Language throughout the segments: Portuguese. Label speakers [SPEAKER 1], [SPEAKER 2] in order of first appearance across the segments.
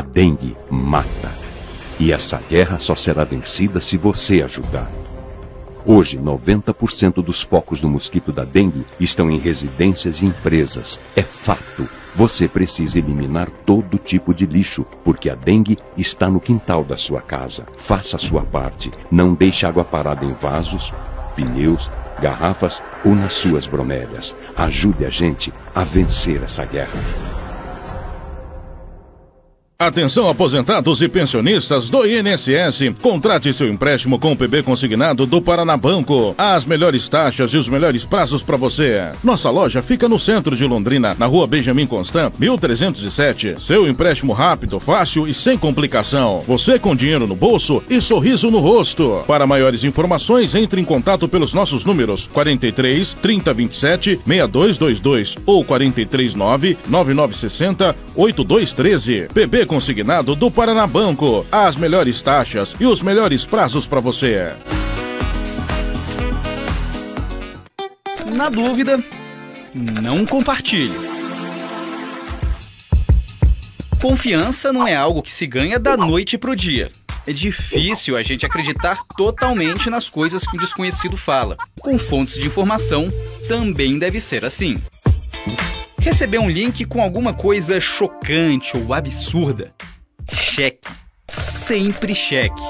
[SPEAKER 1] A dengue mata. E essa guerra só será vencida se você ajudar. Hoje, 90% dos focos do mosquito da dengue estão em residências e empresas. É fato. Você precisa eliminar todo tipo de lixo, porque a dengue está no quintal da sua casa. Faça a sua parte. Não deixe água parada em vasos, pneus, garrafas ou nas suas bromélias. Ajude a gente a vencer essa guerra.
[SPEAKER 2] Atenção aposentados e pensionistas do INSS. Contrate seu empréstimo com o PB consignado do Paraná Banco. As melhores taxas e os melhores prazos para você. Nossa loja fica no centro de Londrina, na rua Benjamin Constant, 1307. Seu empréstimo rápido, fácil e sem complicação. Você com dinheiro no bolso e sorriso no rosto. Para maiores informações, entre em contato pelos nossos números 43 3027 6222 ou 439 9960 8213. PB consignado do Paraná Banco. As melhores taxas e os melhores prazos para você.
[SPEAKER 3] Na dúvida, não compartilhe. Confiança não é algo que se ganha da noite pro dia. É difícil a gente acreditar totalmente nas coisas que o desconhecido fala. Com fontes de informação, também deve ser assim receber um link com alguma coisa chocante ou absurda. Cheque. Sempre cheque.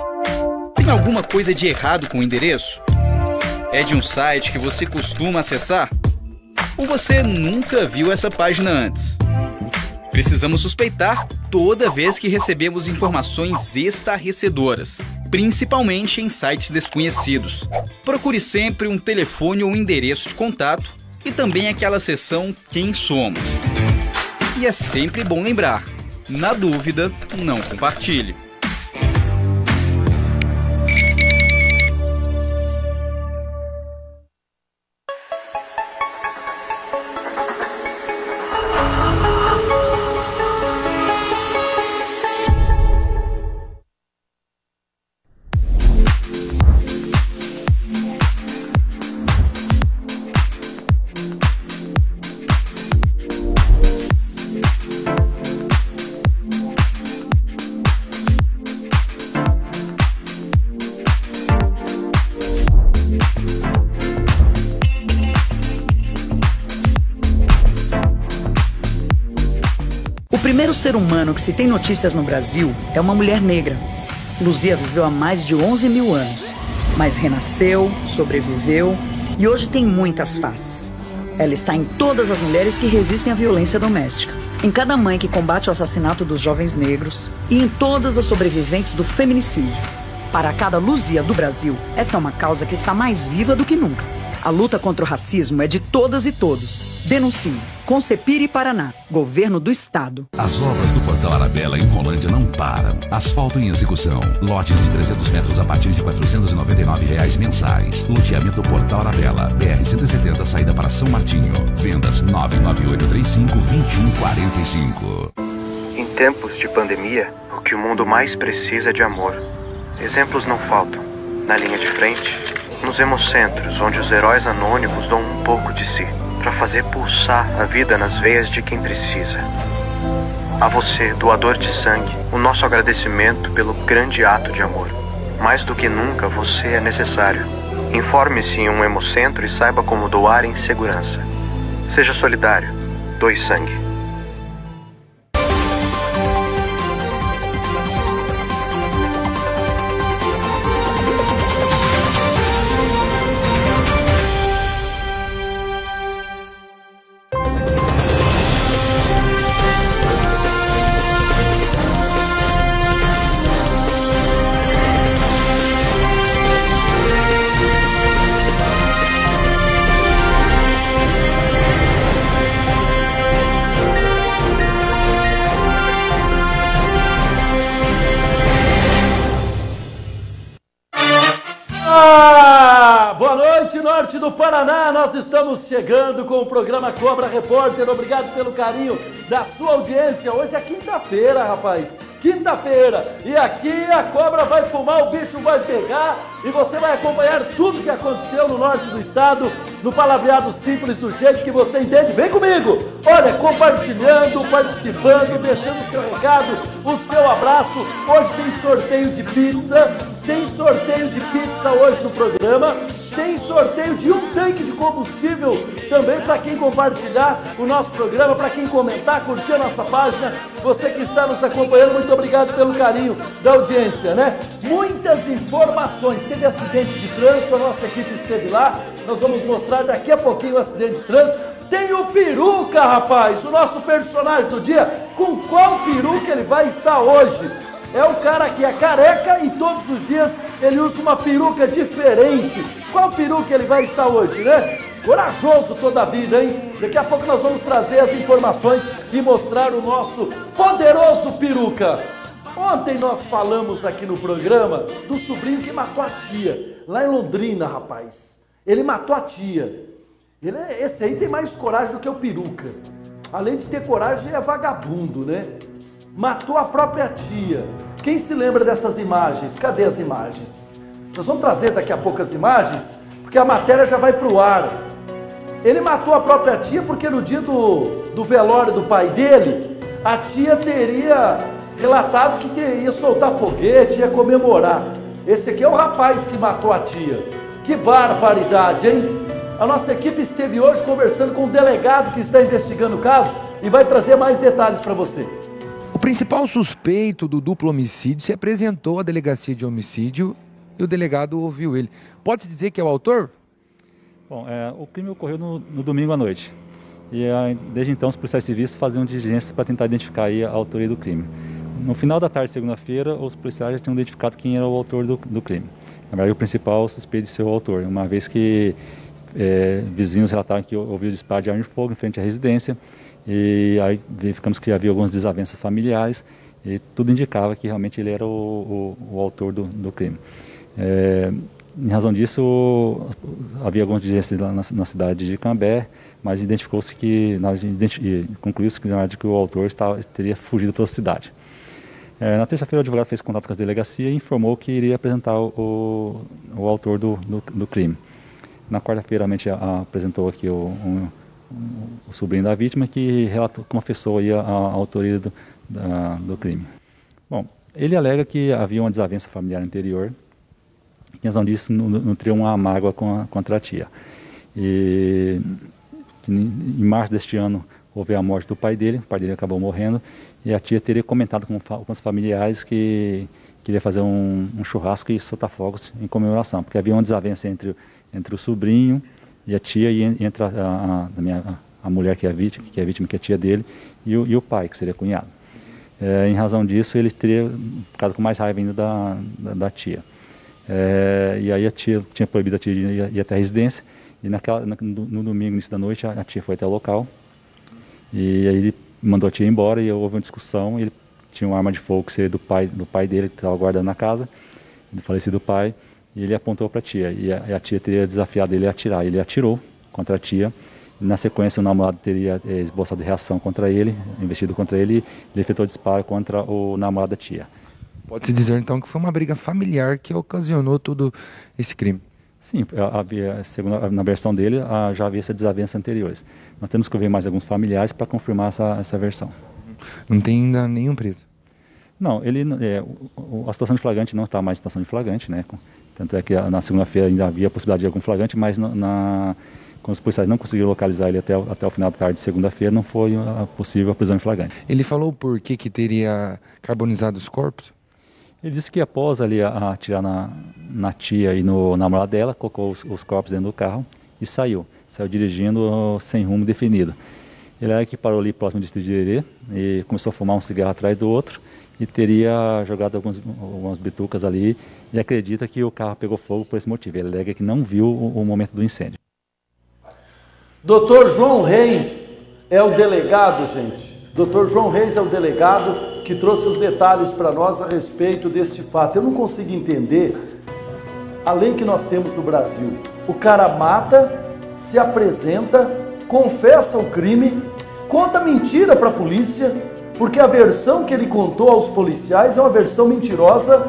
[SPEAKER 3] Tem alguma coisa de errado com o endereço? É de um site que você costuma acessar? Ou você nunca viu essa página antes? Precisamos suspeitar toda vez que recebemos informações estarrecedoras, principalmente em sites desconhecidos. Procure sempre um telefone ou endereço de contato e também aquela seção Quem Somos. E é sempre bom lembrar: na dúvida, não compartilhe.
[SPEAKER 4] Humano que se tem notícias no Brasil é uma mulher negra. Luzia viveu há mais de 11 mil anos, mas renasceu, sobreviveu e hoje tem muitas faces. Ela está em todas as mulheres que resistem à violência doméstica, em cada mãe que combate o assassinato dos jovens negros e em todas as sobreviventes do feminicídio. Para cada Luzia do Brasil, essa é uma causa que está mais viva do que nunca. A luta contra o racismo é de todas e todos. Denuncie. Concepire Paraná, Governo do Estado.
[SPEAKER 5] As obras do Portal Arabella em Rolândia não param. Asfalto em execução. Lotes de 300 metros a partir de 499 reais mensais. Loteamento Portal Arabella, BR-170, saída para São Martinho. Vendas 99835-2145.
[SPEAKER 6] Em tempos de pandemia, o que o mundo mais precisa é de amor. Exemplos não faltam. Na linha de frente, nos hemocentros, onde os heróis anônimos dão um pouco de si para fazer pulsar a vida nas veias de quem precisa. A você, doador de sangue, o nosso agradecimento pelo grande ato de amor. Mais do que nunca, você é necessário. Informe-se em um hemocentro e saiba como doar em segurança. Seja solidário. Doe sangue.
[SPEAKER 7] Nós estamos chegando com o programa Cobra Repórter. Obrigado pelo carinho da sua audiência. Hoje é quinta-feira, rapaz. quinta-feira. E aqui a cobra vai fumar, o bicho vai pegar e você vai acompanhar tudo que aconteceu no norte do estado, no palavreado simples, do jeito que você entende. Vem comigo! Olha, compartilhando, participando, deixando o seu recado, o seu abraço. Hoje tem sorteio de pizza, tem sorteio de pizza hoje no programa. Tem sorteio de um tanque de combustível também para quem compartilhar o nosso programa, para quem comentar, curtir a nossa página. Você que está nos acompanhando, muito obrigado pelo carinho da audiência, né? Muitas informações. Teve acidente de trânsito, a nossa equipe esteve lá. Nós vamos mostrar daqui a pouquinho o acidente de trânsito. Tem o peruca, rapaz, o nosso personagem do dia. Com qual peruca ele vai estar hoje? É o cara que é careca e todos os dias ele usa uma peruca diferente. Qual peruca ele vai estar hoje, né? Corajoso toda a vida, hein? Daqui a pouco nós vamos trazer as informações e mostrar o nosso poderoso peruca. Ontem nós falamos aqui no programa do sobrinho que matou a tia, lá em Londrina, rapaz. Ele matou a tia. Ele é, esse aí tem mais coragem do que o peruca. Além de ter coragem, é vagabundo, né? Matou a própria tia. Quem se lembra dessas imagens? Cadê as imagens? Nós vamos trazer daqui a pouco as imagens, porque a matéria já vai para o ar. Ele matou a própria tia porque no dia do, do velório do pai dele, a tia teria relatado que ia soltar foguete, ia comemorar. Esse aqui é o rapaz que matou a tia. Que barbaridade, hein? A nossa equipe esteve hoje conversando com o delegado que está investigando o caso e vai trazer mais detalhes para você.
[SPEAKER 8] O principal suspeito do duplo homicídio se apresentou à delegacia de homicídio e o delegado ouviu ele. Pode-se dizer que é o autor?
[SPEAKER 9] Bom, é, o crime ocorreu no, no, domingo à noite. E é, desde então os policiais civis faziam diligências para tentar identificar a autoria do crime. No final da tarde, segunda-feira, os policiais já tinham identificado quem era o autor do, do crime. Na verdade, o principal suspeito de ser o autor, uma vez que é, vizinhos relataram que ouviu disparo de arma de fogo em frente à residência e aí verificamos que havia algumas desavenças familiares e tudo indicava que realmente ele era o, o, o autor do, do crime. É, em razão disso, havia algumas diligências na, na, cidade de Cambé, mas identificou-se que, concluiu-se que, na verdade, que o autor estava, teria fugido pela cidade. É, na terça-feira, o advogado fez contato com a delegacia e informou que iria apresentar o, o autor do, do, do, crime. Na quarta-feira, realmente apresentou aqui o, um, o sobrinho da vítima que relatou, confessou aí a, a autoria do, da, do crime. Bom, ele alega que havia uma desavença familiar anterior, em razão disso nutriu uma mágoa com a, contra a tia. E em março deste ano houve a morte do pai dele, o pai dele acabou morrendo, e a tia teria comentado com, com os familiares que queria fazer um, um churrasco e soltar fogos em comemoração, porque havia uma desavença entre, entre o sobrinho e a tia e entra a, a, minha, a mulher que é a vítima, que é a vítima que é tia dele, e o, e o pai, que seria cunhado. É, em razão disso, ele teria ficado com mais raiva ainda da, da, da tia. É, e aí a tia tinha proibido a tia de ir, ir até a residência, e naquela, no, no domingo, início da noite, a, a, tia foi até o local, e aí ele mandou a tia embora, e houve uma discussão, ele tinha uma arma de fogo que seria do pai, do pai dele, que estava guardando na casa, do falecido pai, e ele apontou para a tia. E a, a, tia teria desafiado ele a atirar. Ele atirou contra a tia. E na sequência, o namorado teria é, esboçado reação contra ele, investido contra ele, e ele efetuou disparo contra o namorado da tia.
[SPEAKER 8] Pode-se dizer então que foi uma briga familiar que ocasionou todo esse crime?
[SPEAKER 9] Sim, havia, segundo na versão dele, já havia essa desavença anteriores. Nós temos que ouvir mais alguns familiares para confirmar essa, essa versão.
[SPEAKER 8] Não tem ainda nenhum preso?
[SPEAKER 9] Não, ele, é, a situação de flagrante não está mais em situação de flagrante, né? Tanto é que na segunda-feira ainda havia a possibilidade de algum flagrante, mas na, na, quando os policiais não conseguiram localizar ele até, até o final da tarde de segunda-feira, não foi possível a prisão em flagrante.
[SPEAKER 8] Ele falou por que, que teria carbonizado os corpos?
[SPEAKER 9] Ele disse que após ali atirar na, na tia e no namorado dela, colocou os, os, corpos dentro do carro e saiu. Saiu dirigindo sem rumo definido. Ele era que parou ali próximo de Irê e começou a fumar um cigarro atrás do outro e teria jogado alguns, algumas bitucas ali e acredita que o carro pegou fogo por esse motivo. Ele alega que não viu o, momento do incêndio.
[SPEAKER 7] Doutor João Reis é o delegado, gente. Doutor João Reis é o delegado que trouxe os detalhes para nós a respeito deste fato. Eu não consigo entender a lei que nós temos no Brasil. O cara mata, se apresenta, confessa o crime, conta mentira para a polícia porque a versão que ele contou aos policiais é uma versão mentirosa.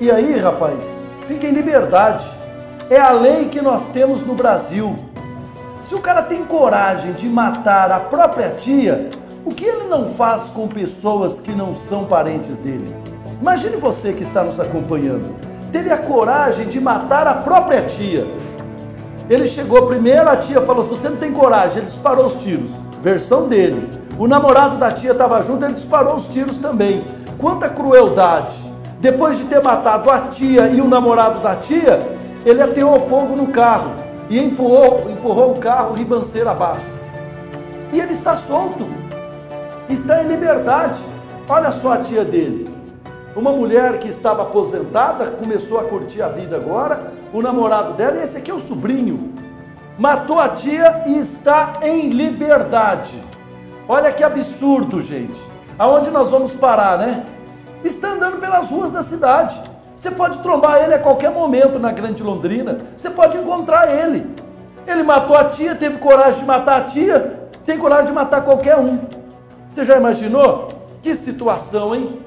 [SPEAKER 7] E aí, rapaz, fica em liberdade. É a lei que nós temos no Brasil. Se o cara tem coragem de matar a própria tia, o que ele não faz com pessoas que não são parentes dele? Imagine você que está nos acompanhando. Teve a coragem de matar a própria tia. Ele chegou primeiro, a tia falou: Você não tem coragem. Ele disparou os tiros. Versão dele. O namorado da tia estava junto, ele disparou os tiros também. Quanta crueldade! Depois de ter matado a tia e o namorado da tia, ele ateou fogo no carro e empurrou, empurrou o carro ribanceiro abaixo. E ele está solto, está em liberdade. Olha só a tia dele. Uma mulher que estava aposentada, começou a curtir a vida agora, o namorado dela, esse aqui é o sobrinho, matou a tia e está em liberdade. Olha que absurdo, gente. Aonde nós vamos parar, né? Está andando pelas ruas da cidade. Você pode trombar ele a qualquer momento na Grande Londrina. Você pode encontrar ele. Ele matou a tia, teve coragem de matar a tia, tem coragem de matar qualquer um. Você já imaginou? Que situação, hein?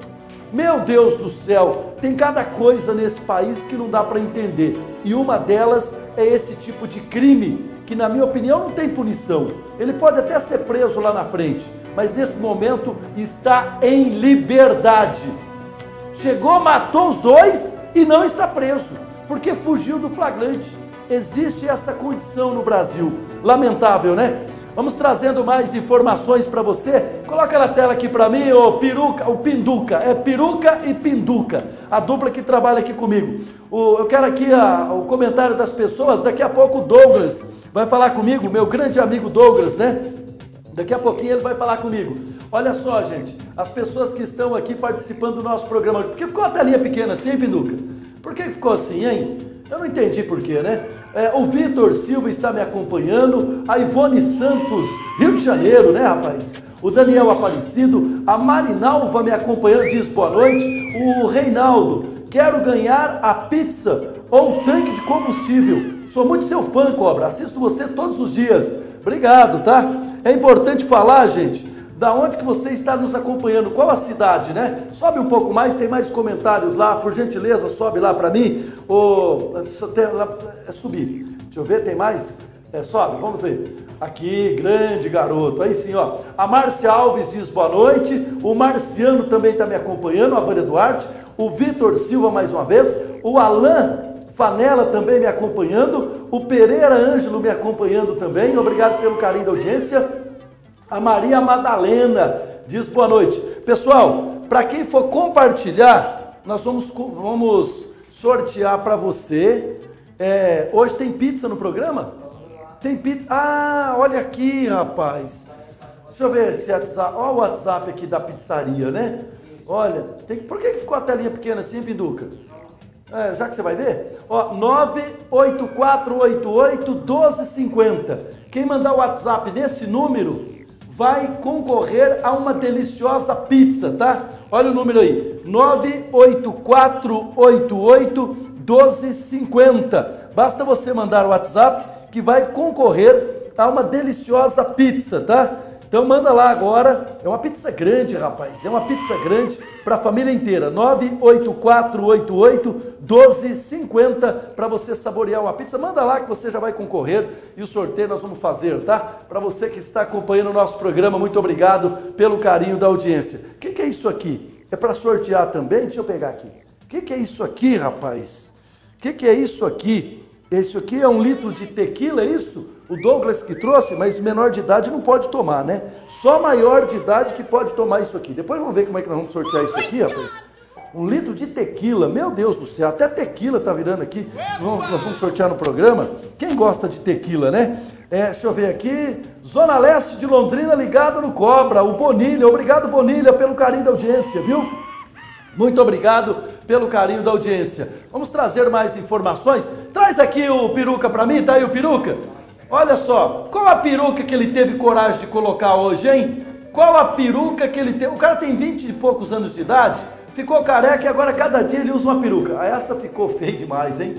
[SPEAKER 7] Meu Deus do céu, tem cada coisa nesse país que não dá para entender. E uma delas é esse tipo de crime que, na minha opinião, não tem punição. Ele pode até ser preso lá na frente, mas nesse momento está em liberdade. Chegou, matou os dois e não está preso, porque fugiu do flagrante. Existe essa condição no Brasil. Lamentável, né? Vamos trazendo mais informações para você. Coloca na tela aqui para mim o Peruca, o Pinduca. É Peruca e Pinduca, a dupla que trabalha aqui comigo. O, eu quero aqui a, o comentário das pessoas. Daqui a pouco o Douglas vai falar comigo, meu grande amigo Douglas, né? Daqui a pouquinho ele vai falar comigo. Olha só, gente, as pessoas que estão aqui participando do nosso programa. Por que ficou a telinha pequena assim, hein, Pinduca? Por que ficou assim, hein? Eu não entendi por quê, né? É, o Vitor Silva está me acompanhando, a Ivone Santos, Rio de Janeiro, né, rapaz? O Daniel Aparecido, a Marinalva me acompanhando, diz boa noite. O Reinaldo, quero ganhar a pizza ou um tanque de combustível. Sou muito seu fã, Cobra, assisto você todos os dias. Obrigado, tá? É importante falar, gente, da onde que você está nos acompanhando, qual a cidade, né? Sobe um pouco mais, tem mais comentários lá, por gentileza, sobe lá para mim. O, é subir. Deixa eu ver, tem mais? É, sobe, vamos ver. Aqui, grande garoto. Aí sim, ó. A Márcia Alves diz boa noite. O Marciano também está me acompanhando, a Vânia Duarte. O Vitor Silva mais uma vez. O Alain Fanela também me acompanhando. O Pereira Ângelo me acompanhando também. Obrigado pelo carinho da audiência. A Maria Madalena diz boa noite. Pessoal, para quem for compartilhar, nós vamos, vamos sortear para você. É, hoje tem pizza no programa? Tem pizza. Ah, olha aqui, rapaz. Deixa eu ver se é WhatsApp. Olha o WhatsApp aqui da pizzaria, né? Olha, tem... por que ficou a telinha pequena assim, Pinduca? É, já que você vai ver? Ó, 98488 1250. Quem mandar o WhatsApp nesse número vai concorrer a uma deliciosa pizza, tá? Olha o número aí, 98488 1250. Basta você mandar o WhatsApp que vai concorrer a uma deliciosa pizza, tá? Então manda lá agora. É uma pizza grande, rapaz. É uma pizza grande para a família inteira. 98488 1250 para você saborear uma pizza. Manda lá que você já vai concorrer e o sorteio nós vamos fazer, tá? Para você que está acompanhando o nosso programa, muito obrigado pelo carinho da audiência. O que, que, é isso aqui? É para sortear também? Deixa eu pegar aqui. O que, que, é isso aqui, rapaz? O que, que é isso aqui? Esse aqui é um litro de tequila, é isso? O Douglas que trouxe, mas menor de idade não pode tomar, né? Só maior de idade que pode tomar isso aqui. Depois vamos ver como é que nós vamos sortear isso aqui, rapaz. Um litro de tequila, meu Deus do céu, até tequila tá virando aqui. Nós vamos sortear no programa. Quem gosta de tequila, né? É, deixa eu ver aqui. Zona Leste de Londrina ligado no Cobra, o Bonilha. Obrigado, Bonilha, pelo carinho da audiência, viu? Muito obrigado pelo carinho da audiência. Vamos trazer mais informações. Traz aqui o peruca para mim, tá aí o peruca? Olha só, qual a peruca que ele teve coragem de colocar hoje, hein? Qual a peruca que ele teve? O cara tem 20 e poucos anos de idade, ficou careca e agora cada dia ele usa uma peruca. Ah, essa ficou feia demais, hein?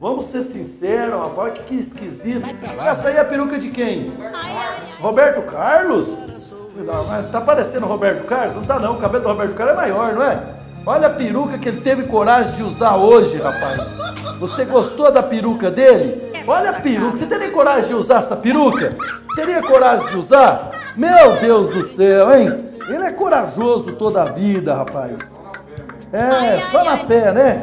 [SPEAKER 7] Vamos ser sinceros, rapaz, que, que esquisito. Essa aí é a peruca de quem? Roberto Carlos? Tá parecendo o Roberto Carlos? Não tá não, o cabelo do Roberto Carlos é maior, não é? Olha a peruca que ele teve coragem de usar hoje, rapaz. Você gostou da peruca dele? Olha a peruca. Você teria coragem de usar essa peruca? Teria coragem de usar? Meu Deus do céu, hein? Ele é corajoso toda a vida, rapaz. É, só na fé, né?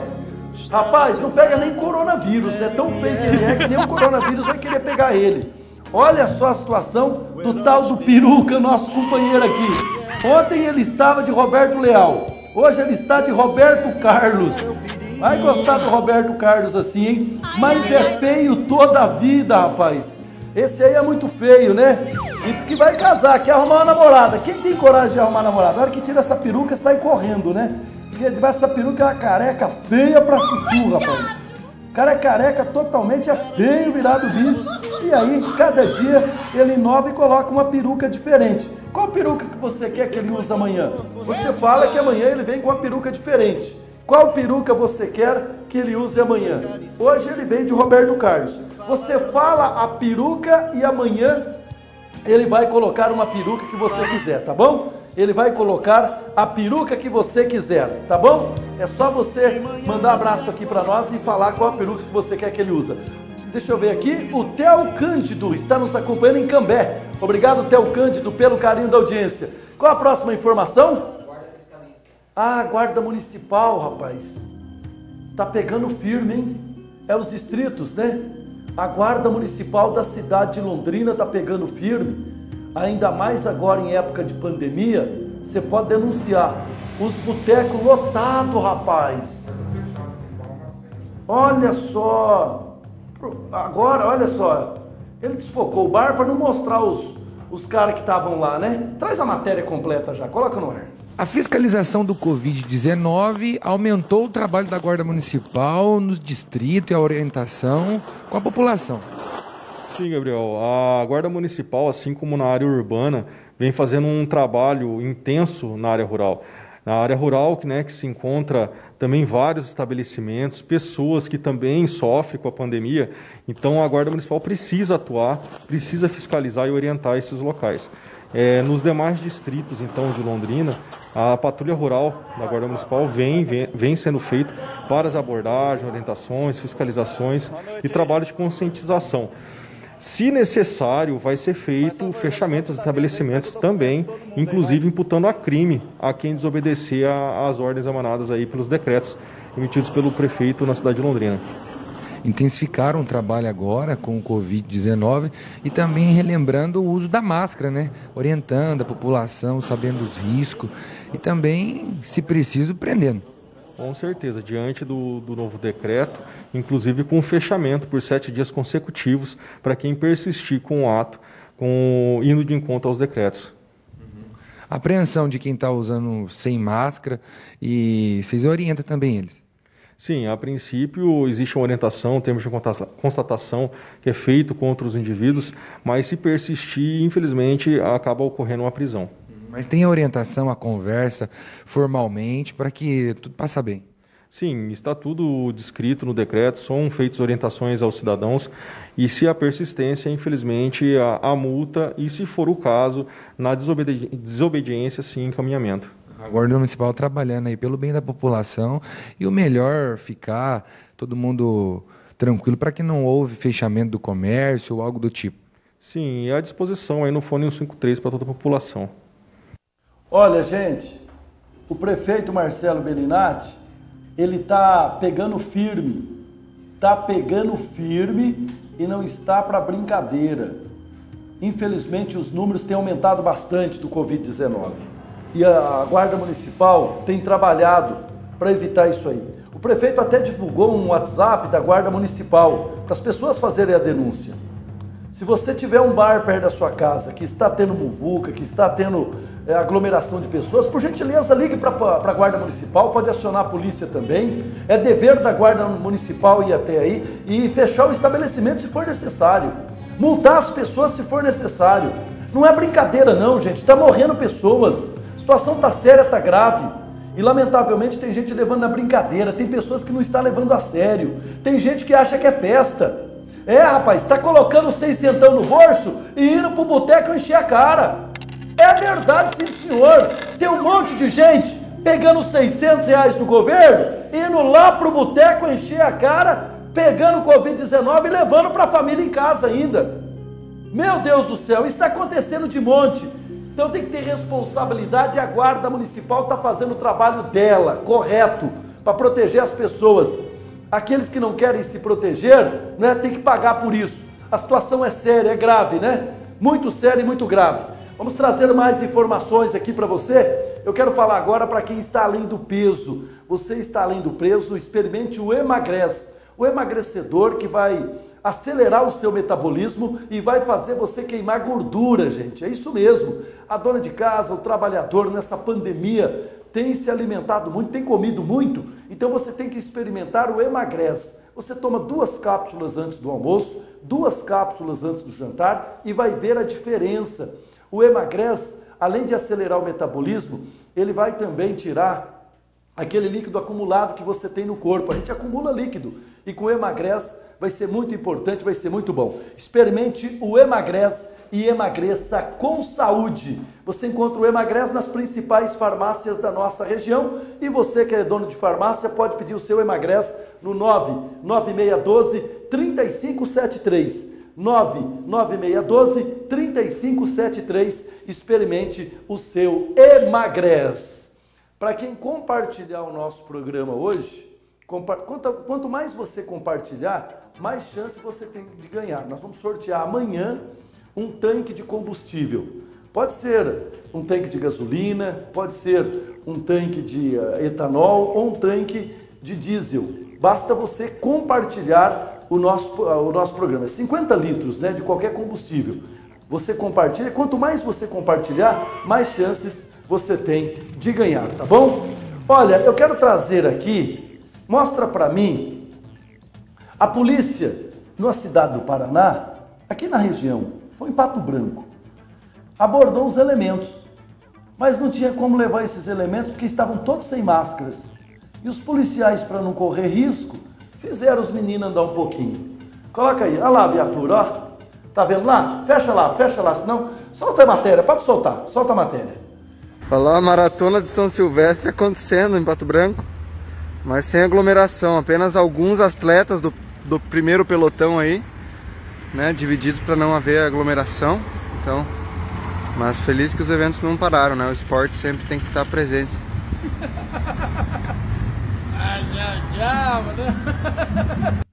[SPEAKER 7] Rapaz, não pega nem coronavírus, né? Tão feio que ele é que nem o coronavírus vai querer pegar ele. Olha só a situação do tal do peruca, nosso companheiro aqui. Ontem ele estava de Roberto Leal. Hoje ele está de Roberto Carlos. Vai gostar do Roberto Carlos assim, hein? Mas é feio toda a vida, rapaz. Esse aí é muito feio, né? E diz que vai casar, quer arrumar uma namorada. Quem tem coragem de arrumar namorada? Na hora que tira essa peruca, sai correndo, né? Porque essa peruca é uma careca feia pra chuchu, rapaz. Cara é careca totalmente, é feio virado bicho. E aí, cada dia, ele inova e coloca uma peruca diferente. Qual peruca que você quer que ele use amanhã? Você fala que amanhã ele vem com uma peruca diferente. Qual peruca você quer que ele use amanhã? Hoje ele vem de Roberto Carlos. Você fala a peruca e amanhã ele vai colocar uma peruca que você quiser, tá bom? Ele vai colocar a peruca que você quiser, tá bom? É só você mandar um abraço aqui para nós e falar qual a peruca que você quer que ele use. Deixa eu ver aqui, o Theo Cândido está nos acompanhando em Cambé. Obrigado, Theo Cândido, pelo carinho da audiência. Qual a próxima informação? Ah, guarda municipal, rapaz. Tá pegando firme, hein? É os distritos, né? A guarda municipal da cidade de Londrina tá pegando firme. Ainda mais agora em época de pandemia, você pode denunciar. Os botecos lotados, rapaz. Olha só. Agora, olha só. Ele desfocou o bar para não mostrar os, os caras que estavam lá, né? Traz a matéria completa já, coloca no ar.
[SPEAKER 8] A fiscalização do Covid-19 aumentou o trabalho da Guarda Municipal nos distritos e a orientação com a população.
[SPEAKER 10] Sim, Gabriel. A Guarda Municipal, assim como na área urbana, vem fazendo um trabalho intenso na área rural. Na área rural, né, que se encontra também vários estabelecimentos, pessoas que também sofrem com a pandemia. Então, a Guarda Municipal precisa atuar, precisa fiscalizar e orientar esses locais. É, nos demais distritos, então, de Londrina, a patrulha rural da Guarda Municipal vem, vem, vem sendo feito várias abordagens, orientações, fiscalizações e trabalho de conscientização. Se necessário, vai ser feito o fechamento dos estabelecimentos também, inclusive imputando a crime a quem desobedecer às ordens emanadas aí pelos decretos emitidos pelo prefeito na cidade de Londrina
[SPEAKER 8] intensificaram o trabalho agora com o Covid-19 e também relembrando o uso da máscara, né? Orientando a população, sabendo os riscos e também, se preciso, prendendo.
[SPEAKER 10] Com certeza, diante do, do novo decreto, inclusive com fechamento por sete dias consecutivos para quem persistir com o ato, com indo de encontro aos decretos.
[SPEAKER 8] Apreensão de quem está usando sem máscara e vocês orientam também eles.
[SPEAKER 10] Sim, a princípio existe uma orientação, termos de constatação que é feito contra os indivíduos, mas se persistir, infelizmente, acaba ocorrendo uma prisão.
[SPEAKER 8] Mas tem a orientação, a conversa formalmente para que tudo passe bem.
[SPEAKER 10] Sim, está tudo descrito no decreto, são feitas orientações aos cidadãos e se a persistência, infelizmente, a, a multa e, se for o caso, na desobedi desobediência, sim, encaminhamento.
[SPEAKER 8] A Guarda Municipal trabalhando aí pelo bem da população e o melhor ficar todo mundo tranquilo para que não houve fechamento do comércio ou algo do tipo.
[SPEAKER 10] Sim, e à disposição aí no Fone 153 para toda a população.
[SPEAKER 7] Olha, gente, o prefeito Marcelo Bellinati, ele tá pegando firme, tá pegando firme e não está para brincadeira. Infelizmente, os números têm aumentado bastante do Covid-19 e a Guarda Municipal tem trabalhado para evitar isso aí. O prefeito até divulgou um WhatsApp da Guarda Municipal para as pessoas fazerem a denúncia. Se você tiver um bar perto da sua casa que está tendo muvuca, que está tendo é, aglomeração de pessoas, por gentileza ligue para a Guarda Municipal, pode acionar a polícia também. É dever da Guarda Municipal ir até aí e fechar o estabelecimento se for necessário. Multar as pessoas se for necessário. Não é brincadeira não, gente. Está morrendo pessoas situação está séria, está grave. E lamentavelmente tem gente levando na brincadeira, tem pessoas que não estão levando a sério, tem gente que acha que é festa. É, rapaz, está colocando seiscentão no bolso e indo pro boteco encher a cara. É verdade, sim senhor. Tem um monte de gente pegando 600 reais do governo, indo lá pro boteco encher a cara, pegando Covid-19 e levando para a família em casa ainda. Meu Deus do céu, isso está acontecendo de monte. Então tem que ter responsabilidade e a guarda municipal está fazendo o trabalho dela, correto, para proteger as pessoas. Aqueles que não querem se proteger, né, tem que pagar por isso. A situação é séria, é grave, né? Muito séria e muito grave. Vamos trazer mais informações aqui para você. Eu quero falar agora para quem está além do peso. Você está além do peso, experimente o Emagrece. O emagrecedor que vai acelerar o seu metabolismo e vai fazer você queimar gordura, gente. É isso mesmo. A dona de casa, o trabalhador nessa pandemia tem se alimentado muito, tem comido muito, então você tem que experimentar o Emagrece. Você toma duas cápsulas antes do almoço, duas cápsulas antes do jantar e vai ver a diferença. O Emagrece, além de acelerar o metabolismo, ele vai também tirar aquele líquido acumulado que você tem no corpo. A gente acumula líquido e com o Emagrece vai ser muito importante, vai ser muito bom. Experimente o Emagrece e emagreça com saúde. Você encontra o Emagrece nas principais farmácias da nossa região e você que é dono de farmácia pode pedir o seu Emagrece no 99612 3573. 99612 3573. Experimente o seu Emagrece. Para quem compartilhar o nosso programa hoje, quanto mais você compartilhar, mais chance você tem de ganhar. Nós vamos sortear amanhã um tanque de combustível. Pode ser um tanque de gasolina, pode ser um tanque de eh, etanol ou um tanque de diesel. Basta você compartilhar o nosso, o nosso programa. 50 é litros né, de qualquer combustível. Você compartilha, quanto mais você compartilhar, mais chances você tem de ganhar, tá bom? Olha, eu quero trazer aqui, mostra para mim, a polícia na cidade do Paraná, aqui na região, foi em Pato Branco. Abordou os elementos, mas não tinha como levar esses elementos porque estavam todos sem máscaras. E os policiais, para não correr risco, fizeram os meninos andar um pouquinho. Coloca aí, olha lá a viatura, ó. Tá vendo lá? Fecha lá, fecha lá, senão. Solta a matéria, pode soltar, solta a matéria.
[SPEAKER 11] Lá a maratona de São Silvestre acontecendo em Pato Branco, mas sem aglomeração, apenas alguns atletas do, do primeiro pelotão aí né, divididos para não haver aglomeração. Então, mas feliz que os eventos não pararam, né? O esporte sempre tem que estar presente.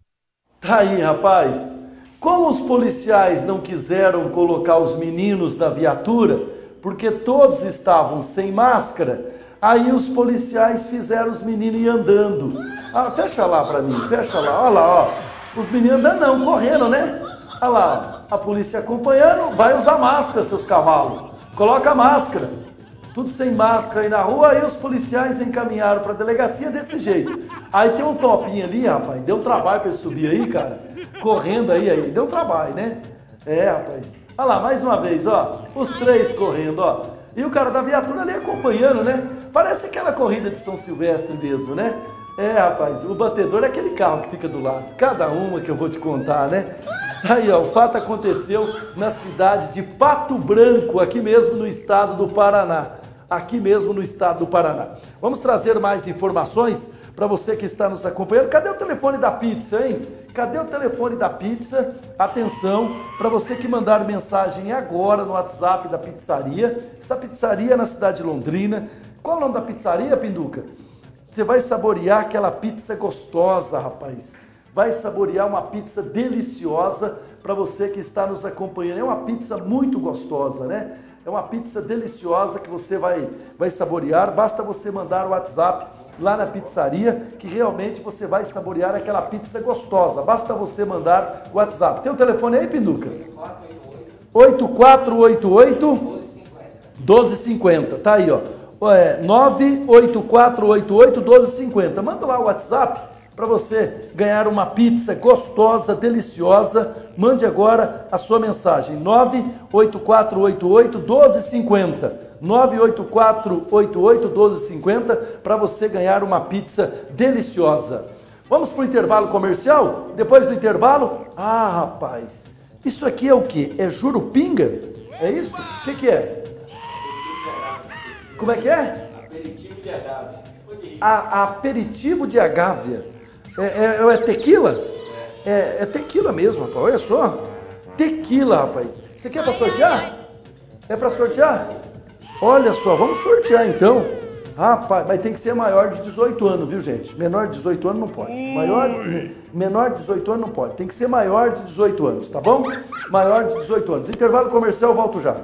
[SPEAKER 7] Tá aí, rapaz. Como os policiais não quiseram colocar os meninos na viatura, porque todos estavam sem máscara, aí os policiais fizeram os meninos ir andando. Ah, fecha lá para mim, fecha lá, olha lá, ó. Os meninos andando não, correndo, né? Olha lá, a polícia acompanhando, vai usar máscara, seus cavalos. Coloca máscara. Tudo sem máscara aí na rua, aí os policiais encaminharam para delegacia desse jeito. Aí tem um topinho ali, rapaz, deu um trabalho para ele subir aí, cara. Correndo aí, aí, deu um trabalho, né? É, rapaz. Olha lá, mais uma vez, ó. Os três correndo, ó. E o cara da viatura ali acompanhando, né? Parece aquela corrida de São Silvestre mesmo, né? É, rapaz, o batedor é aquele carro que fica do lado. Cada uma que eu vou te contar, né? Aí, ó, o fato aconteceu na cidade de Pato Branco, aqui mesmo no estado do Paraná. Aqui mesmo no estado do Paraná. Vamos trazer mais informações para você que está nos acompanhando. Cadê o telefone da pizza, hein? Cadê o telefone da pizza? Atenção, para você que mandar mensagem agora no WhatsApp da pizzaria. Essa pizzaria é na cidade de Londrina. Qual o nome da pizzaria, Pinduca? Você vai saborear aquela pizza gostosa, rapaz. Vai saborear uma pizza deliciosa para você que está nos acompanhando. É uma pizza muito gostosa, né? É uma pizza deliciosa que você vai, vai saborear. Basta você mandar o WhatsApp lá na pizzaria que realmente você vai saborear aquela pizza gostosa. Basta você mandar o WhatsApp. Tem o um telefone aí, Pinduca? 8488 1250. Tá aí, ó é, 984881250. Manda lá o WhatsApp para você ganhar uma pizza gostosa, deliciosa. Mande agora a sua mensagem: 984881250. 984881250 para você ganhar uma pizza deliciosa. Vamos para o intervalo comercial? Depois do intervalo? Ah, rapaz, isso aqui é o que? É jurupinga? É isso? O que, que é? Como é que é? Aperitivo de agávia. A, aperitivo de agávia. É, é, é tequila? É, é tequila mesmo, rapaz. Olha só. Tequila, rapaz. Você quer para sortear? É para sortear? Olha só, vamos sortear então. Rapaz, mas tem que ser maior de 18 anos, viu, gente? Menor de 18 anos não pode. Maior, menor de 18 anos não pode. Tem que ser maior de 18 anos, tá bom? Maior de 18 anos. Intervalo comercial, volto já.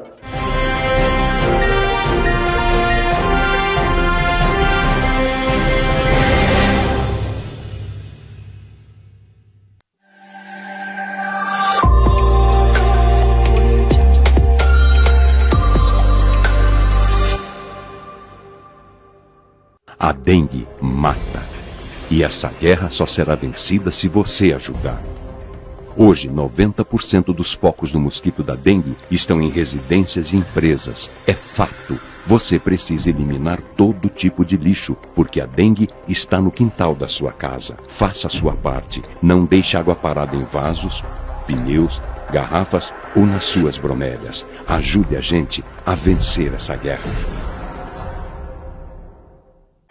[SPEAKER 1] A dengue mata. E essa guerra só será vencida se você ajudar. Hoje, 90% dos focos do mosquito da dengue estão em residências e empresas. É fato. Você precisa eliminar todo tipo de lixo, porque a dengue está no quintal da sua casa. Faça a sua parte. Não deixe água parada em vasos, pneus, garrafas ou nas suas bromélias. Ajude a gente a vencer essa guerra.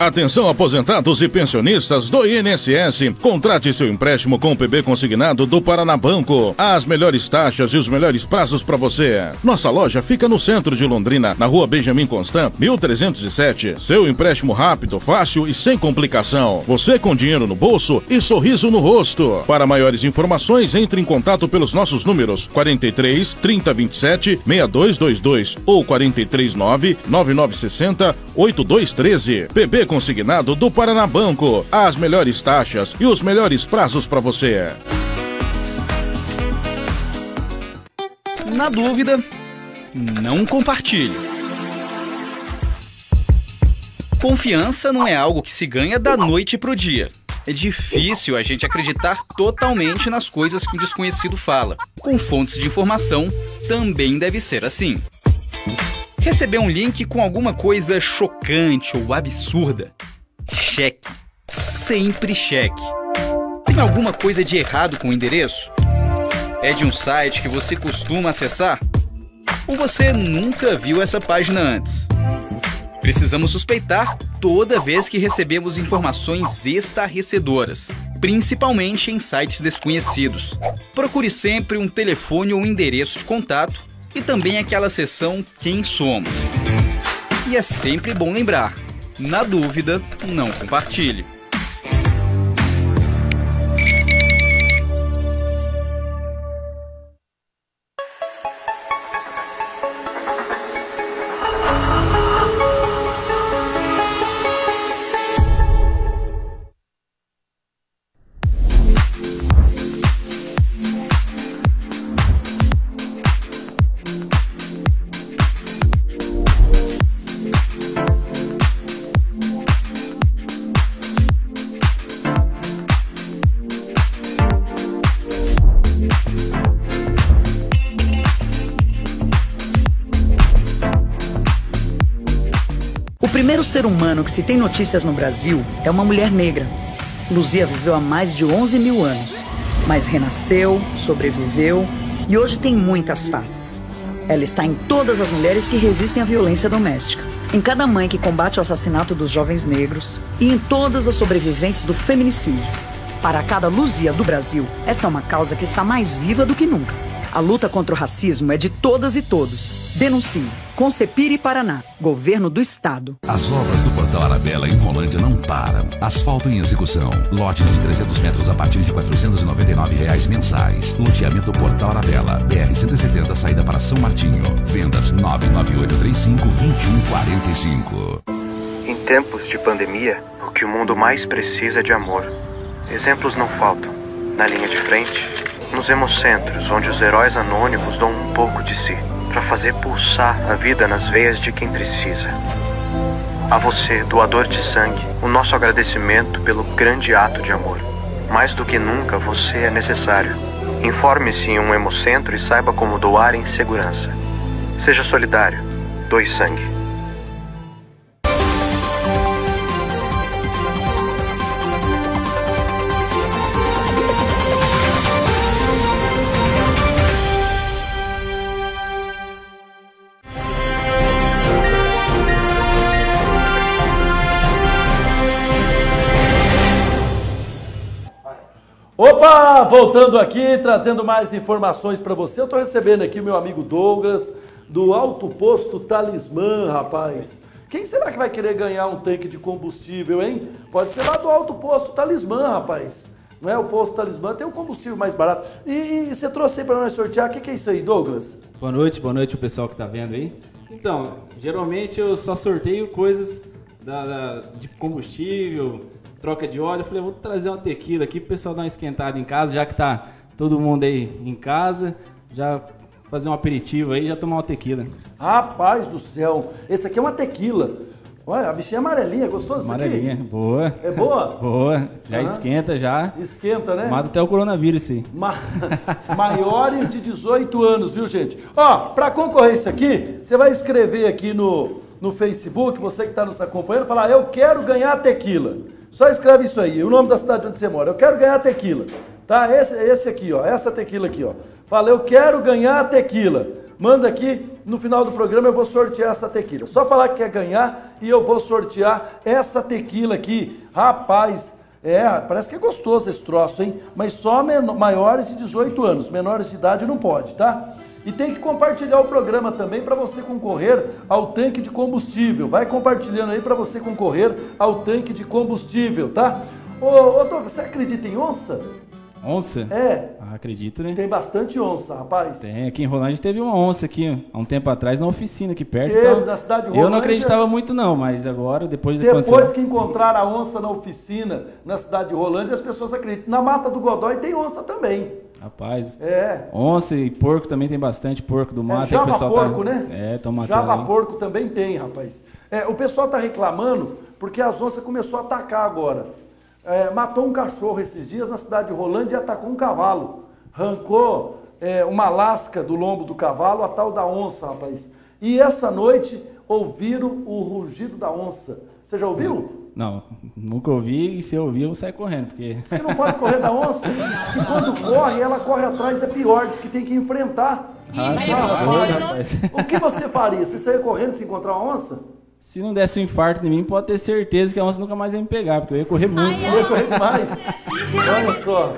[SPEAKER 2] Atenção aposentados e pensionistas do INSS. Contrate seu empréstimo com o PB consignado do Paranabanco. As melhores taxas e os melhores prazos para você. Nossa loja fica no centro de Londrina, na rua Benjamin Constant, 1307. Seu empréstimo rápido, fácil e sem complicação. Você com dinheiro no bolso e sorriso no rosto. Para maiores informações, entre em contato pelos nossos números 43 3027 6222 ou 439 9960 8213. PB consignado do Paranabanco. As melhores taxas e os melhores prazos para você.
[SPEAKER 3] Na dúvida, não compartilhe. Confiança não é algo que se ganha da noite pro dia. É difícil a gente acreditar totalmente nas coisas que um desconhecido fala. Com fontes de informação, também deve ser assim. Receber um link com alguma coisa chocante ou absurda? Cheque. Sempre cheque. Tem alguma coisa de errado com o endereço? É de um site que você costuma acessar? Ou você nunca viu essa página antes? Precisamos suspeitar toda vez que recebemos informações estarrecedoras, principalmente em sites desconhecidos. Procure sempre um telefone ou endereço de contato e também aquela seção Quem Somos. E é sempre bom lembrar: na dúvida, não compartilhe.
[SPEAKER 4] Humano que se tem notícias no Brasil é uma mulher negra. Luzia viveu há mais de 11 mil anos, mas renasceu, sobreviveu e hoje tem muitas faces. Ela está em todas as mulheres que resistem à violência doméstica, em cada mãe que combate o assassinato dos jovens negros e em todas as sobreviventes do feminicídio. Para cada Luzia do Brasil, essa é uma causa que está mais viva do que nunca. A luta contra o racismo é de todas e todos. Denuncie. Concepire Paraná, Governo do Estado.
[SPEAKER 5] As obras do Portal Arabella em Rolândia não param. Asfalto em execução. Lotes de 300 metros a partir de 499 reais mensais. Loteamento Portal Arabella. BR-170, saída para São Martinho. Vendas 99835-2145.
[SPEAKER 6] Em tempos de pandemia, o que o mundo mais precisa é de amor. Exemplos não faltam. Na linha de frente, nos hemocentros, onde os heróis anônimos dão um pouco de si para fazer pulsar a vida nas veias de quem precisa. A você, doador de sangue, o nosso agradecimento pelo grande ato de amor. Mais do que nunca, você é necessário. Informe-se em um hemocentro e saiba como doar em segurança. Seja solidário. Doe sangue.
[SPEAKER 7] Voltando aqui, trazendo mais informações para você. Eu estou recebendo aqui o meu amigo Douglas, do Alto Posto Talismã, rapaz. Quem será que vai querer ganhar um tanque de combustível, hein? Pode ser lá do Alto Posto Talismã, rapaz. Não é o posto Talismã, tem um combustível mais barato. E, e você trouxe aí para nós sortear, o que, que é isso aí, Douglas?
[SPEAKER 12] Boa noite, boa noite o pessoal que está vendo aí. Então, geralmente eu só sorteio coisas da, da, de combustível, troca de óleo. Eu falei, vou trazer uma tequila aqui para o pessoal dar uma esquentada em casa, já que tá todo mundo aí em casa, já fazer um aperitivo aí, já tomar uma tequila.
[SPEAKER 7] Rapaz do céu, esse aqui é uma tequila. Olha, a bichinha é amarelinha, gostou disso
[SPEAKER 12] Amarelinha,
[SPEAKER 7] aqui?
[SPEAKER 12] boa.
[SPEAKER 7] É boa?
[SPEAKER 12] boa, já esquenta já.
[SPEAKER 7] Esquenta, né?
[SPEAKER 12] Mata até o coronavírus, sim.
[SPEAKER 7] Ma- maiores de 18 anos, viu, gente? Ó, para concorrer isso aqui, você vai escrever aqui no, no Facebook, você que está nos acompanhando, falar, eu quero ganhar tequila. Só escreve isso aí, o nome da cidade onde você mora. Eu quero ganhar tequila. Tá? Esse, esse aqui, ó, essa tequila aqui, ó. Fala, eu quero ganhar tequila. Manda aqui, no final do programa eu vou sortear essa tequila. Só falar que quer ganhar e eu vou sortear essa tequila aqui. Rapaz, é, parece que é gostoso esse troço, hein? Mas só maiores de 18 anos, menores de idade não pode, tá? E tem que compartilhar o programa também para você concorrer ao tanque de combustível. Vai compartilhando aí para você concorrer ao tanque de combustível, tá? Ô, ô você acredita em onça?
[SPEAKER 12] Onça?
[SPEAKER 7] É.
[SPEAKER 12] Ah, acredito, né?
[SPEAKER 7] Tem bastante onça, rapaz.
[SPEAKER 12] Tem, aqui em Rolândia teve uma onça aqui, há um tempo atrás, na oficina aqui perto.
[SPEAKER 7] Teve,
[SPEAKER 12] então,
[SPEAKER 7] na cidade de
[SPEAKER 12] Eu não
[SPEAKER 7] Rolândia.
[SPEAKER 12] acreditava muito não, mas agora, depois de
[SPEAKER 7] Depois
[SPEAKER 12] acontecer...
[SPEAKER 7] que encontraram a onça na oficina, na cidade de Rolândia, as pessoas acreditam. Na Mata do Godói tem onça também.
[SPEAKER 12] Rapaz,
[SPEAKER 7] É.
[SPEAKER 12] onça e porco também tem bastante porco do
[SPEAKER 7] É,
[SPEAKER 12] mato. o
[SPEAKER 7] Java
[SPEAKER 12] pessoal
[SPEAKER 7] porco,
[SPEAKER 12] tá...
[SPEAKER 7] né?
[SPEAKER 12] É, estão matando
[SPEAKER 7] Java
[SPEAKER 12] aí.
[SPEAKER 7] porco também tem, rapaz. É, o pessoal está reclamando porque as onças começou a atacar agora. É, matou um cachorro esses dias na cidade de Rolândia e atacou um cavalo. Arrancou é, uma lasca do lombo do cavalo, a tal da onça, rapaz. E essa noite ouviram o rugido da onça. Você já ouviu?
[SPEAKER 12] Não, nunca ouvi e se eu ouvir eu saio correndo, porque...
[SPEAKER 7] Que não pode correr da onça. Diz que quando corre, ela corre atrás, é pior. Diz que tem que enfrentar.
[SPEAKER 12] Ah,
[SPEAKER 7] rapaz.
[SPEAKER 12] doido, rapaz.
[SPEAKER 7] O que você faria? Você sair correndo se encontrar uma onça?
[SPEAKER 12] Se não desse um infarto em mim, pode ter certeza que a onça nunca mais ia me pegar, porque eu ia correr muito.
[SPEAKER 7] Eu ia correr demais. Olha só.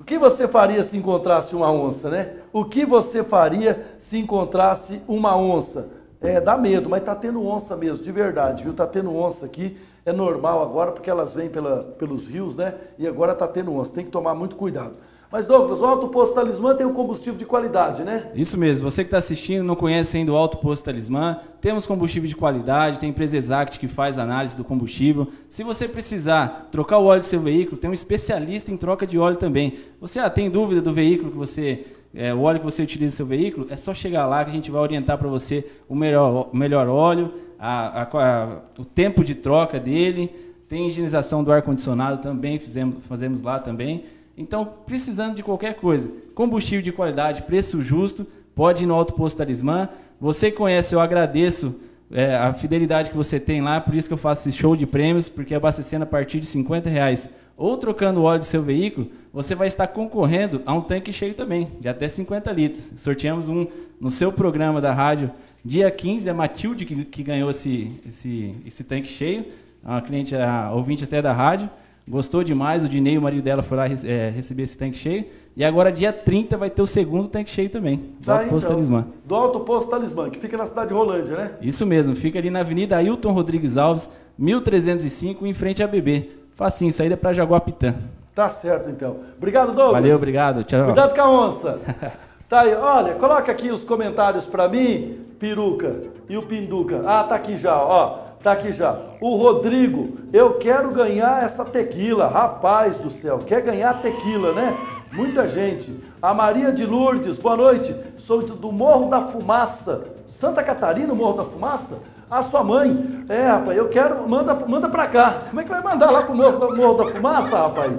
[SPEAKER 7] O que você faria se encontrasse uma onça, né? O que você faria se encontrasse uma onça? É, dá medo, mas tá tendo onça mesmo, de verdade, viu? Tá tendo onça aqui, é normal agora, porque elas vêm pela, pelos rios, né? E agora tá tendo onça, tem que tomar muito cuidado. Mas Douglas, o Alto Posto Talismã tem um combustível de qualidade, né?
[SPEAKER 12] Isso mesmo, você que está assistindo não conhece ainda o Alto Posto Talismã, temos combustível de qualidade, tem empresa Exact que faz análise do combustível. Se você precisar trocar o óleo do seu veículo, tem um especialista em troca de óleo também. Você ah, tem dúvida do veículo que você, é, o óleo que você utiliza no seu veículo, é só chegar lá que a gente vai orientar para você o melhor, o melhor óleo, a- a- a- o tempo de troca dele, tem higienização do ar-condicionado também, fizemos, fazemos lá também. Então, precisando de qualquer coisa, combustível de qualidade, preço justo, pode ir no Alto Posto Talismã. Você conhece, eu agradeço é, a fidelidade que você tem lá, por isso que eu faço esse show de prêmios, porque abastecendo a partir de 50 reais ou trocando o óleo do seu veículo, você vai estar concorrendo a um tanque cheio também, de até 50 litros. Sorteamos um no seu programa da rádio, dia 15, é Matilde que, que ganhou esse, esse, esse tanque cheio, é uma cliente, a ouvinte até da rádio. Gostou demais, o Dinei, o marido dela, foi lá é, receber esse tanque cheio. E agora, dia 30, vai ter o segundo tanque cheio também, do
[SPEAKER 7] Tá,
[SPEAKER 12] Alto Posto
[SPEAKER 7] então.
[SPEAKER 12] Talismã.
[SPEAKER 7] Do Alto Posto Talismã, que fica na cidade de Rolândia, né?
[SPEAKER 12] Isso mesmo, fica ali na Avenida Ailton Rodrigues Alves, 1305, em frente à BB. Facinho, saída para Jaguapitã.
[SPEAKER 7] Tá certo, então. Obrigado, Douglas.
[SPEAKER 12] Valeu, obrigado, tchau.
[SPEAKER 7] Cuidado com a onça. Tá aí, olha, coloca aqui os comentários pra mim, peruca e o pinduca. Ah, tá aqui já, ó. Tá aqui já. O Rodrigo, eu quero ganhar essa tequila. Rapaz do céu, quer ganhar tequila, né? Muita gente. A Maria de Lourdes, boa noite. Sou do Morro da Fumaça. Santa Catarina, Morro da Fumaça? A sua mãe. É, rapaz, eu quero. Manda, manda pra cá. Como é que vai mandar lá pro Morro da, Fumaça, rapaz?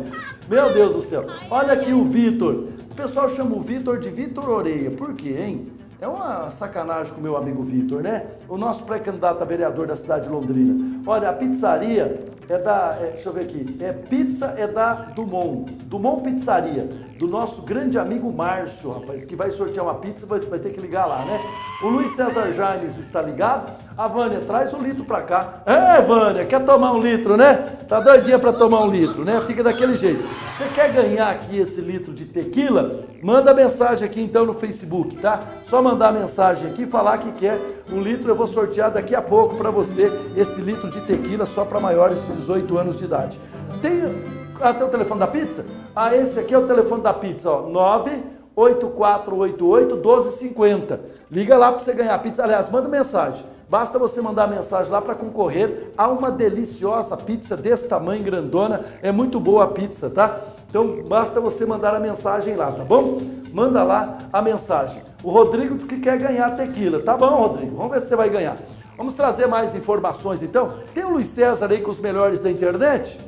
[SPEAKER 7] Meu Deus do céu. Olha aqui o Vitor. O pessoal chama o Vitor de Vitor Oreia. Por quê, hein? É uma sacanagem com o meu amigo Vitor, né? O nosso pré-candidato a vereador da cidade de Londrina. Olha, a pizzaria é da. é, deixa eu ver aqui. É pizza é da Dumont. Dumont Pizzaria. Do nosso grande amigo Márcio, rapaz, que vai sortear uma pizza, vai, vai ter que ligar lá, né? O Luiz César Jaimes está ligado. A Vânia, traz um litro pra cá. É, Vânia, quer tomar um litro, né? Tá doidinha pra tomar um litro, né? Fica daquele jeito. Você quer ganhar aqui esse litro de tequila? Manda mensagem aqui então no Facebook, tá? Só mandar mensagem aqui, falar que quer um litro, eu vou sortear daqui a pouco para você esse litro de tequila só para maiores de 18 anos de idade. Tem até o telefone da pizza? Ah, esse aqui é o telefone da pizza, ó, 98488 1250. Liga lá para você ganhar pizza. Aliás, manda mensagem. Basta você mandar mensagem lá para concorrer a uma deliciosa pizza desse tamanho, grandona. É muito boa a pizza, tá? Então basta você mandar a mensagem lá, tá bom? Manda lá a mensagem. O Rodrigo diz que quer ganhar tequila. Tá bom, Rodrigo. Vamos ver se você vai ganhar. Vamos trazer mais informações então. Tem o Luiz César aí com os melhores da internet?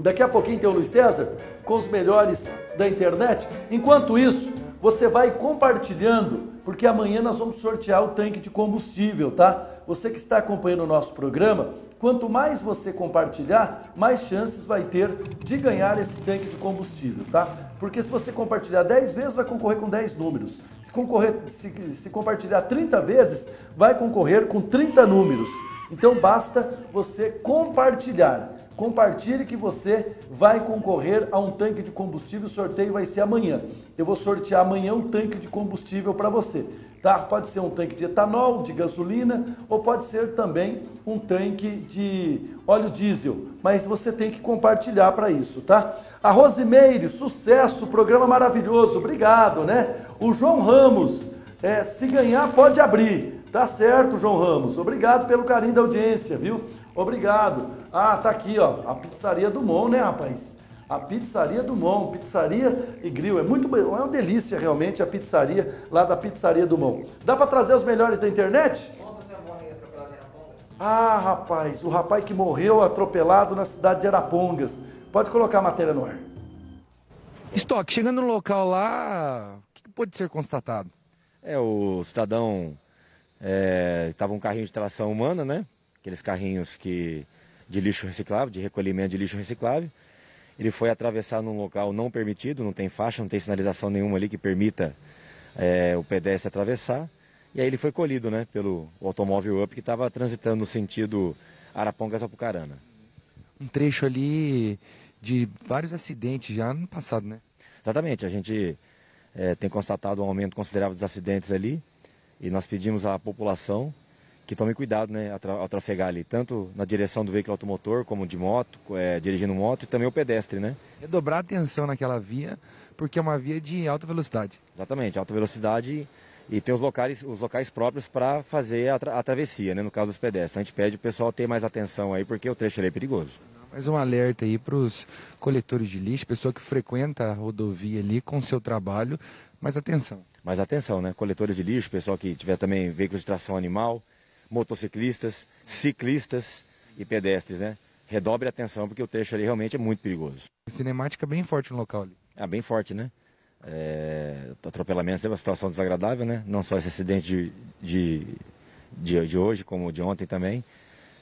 [SPEAKER 7] Daqui a pouquinho tem o Luiz César com os melhores da internet. Enquanto isso, você vai compartilhando porque amanhã nós vamos sortear o tanque de combustível, tá? Você que está acompanhando o nosso programa, quanto mais você compartilhar, mais chances vai ter de ganhar esse tanque de combustível, tá? Porque se você compartilhar 10 vezes, vai concorrer com 10 números. Se, concorrer, se, se compartilhar 30 vezes, vai concorrer com 30 números. Então basta você compartilhar. Compartilhe que você vai concorrer a um tanque de combustível. O sorteio vai ser amanhã. Eu vou sortear amanhã um tanque de combustível para você. Tá? Pode ser um tanque de etanol, de gasolina, ou pode ser também um tanque de óleo diesel. Mas você tem que compartilhar para isso, tá? A Rosimeire, sucesso, programa maravilhoso, obrigado, né? O João Ramos, é, se ganhar pode abrir. Tá certo, João Ramos. Obrigado pelo carinho da audiência, viu? Obrigado. Ah, tá aqui, ó, a pizzaria do Mon, né, rapaz? A pizzaria do Mon, pizzaria e grill. É muito é uma delícia realmente a pizzaria lá da pizzaria do Mon. Dá para trazer os melhores da internet? Ah, rapaz, o rapaz que morreu atropelado na cidade de Arapongas. Pode colocar a matéria no ar.
[SPEAKER 8] Estoque, chegando no local lá, o que pode ser constatado?
[SPEAKER 13] É, o cidadão estava é, um carrinho de tração humana, né? aqueles carrinhos que de lixo reciclável, de recolhimento de lixo reciclável. Ele foi atravessar num local não permitido, não tem faixa, não tem sinalização nenhuma ali que permita é, o pedestre atravessar. E aí ele foi colhido né, pelo automóvel UP que estava transitando no sentido Arapongas-Apucarana.
[SPEAKER 8] Um trecho ali de vários acidentes já no passado, né?
[SPEAKER 13] Exatamente, a gente é, tem constatado um aumento considerável dos acidentes ali e nós pedimos à população que tome cuidado né, ao trafegar ali, tanto na direção do veículo automotor, como de moto, é, dirigindo moto, e também o pedestre, né?
[SPEAKER 8] É dobrar atenção naquela via, porque é uma via de alta velocidade.
[SPEAKER 13] Exatamente, alta velocidade e tem os locais, os locais próprios para fazer a, tra a, travessia, né, no caso dos pedestres. A gente pede o pessoal ter mais atenção aí, porque o trecho ali é perigoso.
[SPEAKER 8] Mais um alerta aí para os coletores de lixo, pessoa que frequenta a rodovia ali com o seu trabalho, mais atenção.
[SPEAKER 13] Mais atenção, né? Coletores de lixo, pessoal que tiver também veículos de tração animal, motociclistas, ciclistas e pedestres, né? Redobre a atenção porque o trecho ali realmente é muito perigoso.
[SPEAKER 8] Cinemática bem forte no local ali.
[SPEAKER 13] Ah, bem forte, né? É, atropelamentos é uma situação desagradável, né? Não só esse acidente de, de, de, de hoje, como de ontem também.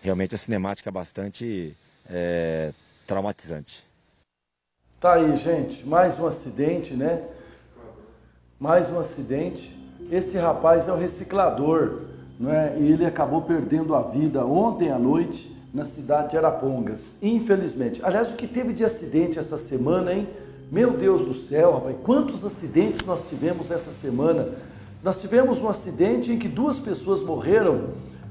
[SPEAKER 13] Realmente a cinemática é bastante é, traumatizante.
[SPEAKER 7] Tá aí, gente, mais um acidente, né? Mais um acidente. Esse rapaz é o reciclador não é? e ele acabou perdendo a vida ontem à noite na cidade de Arapongas, infelizmente. Aliás, o que teve de acidente essa semana, hein? Meu Deus do céu, rapaz, quantos acidentes nós tivemos essa semana? Nós tivemos um acidente em que duas pessoas morreram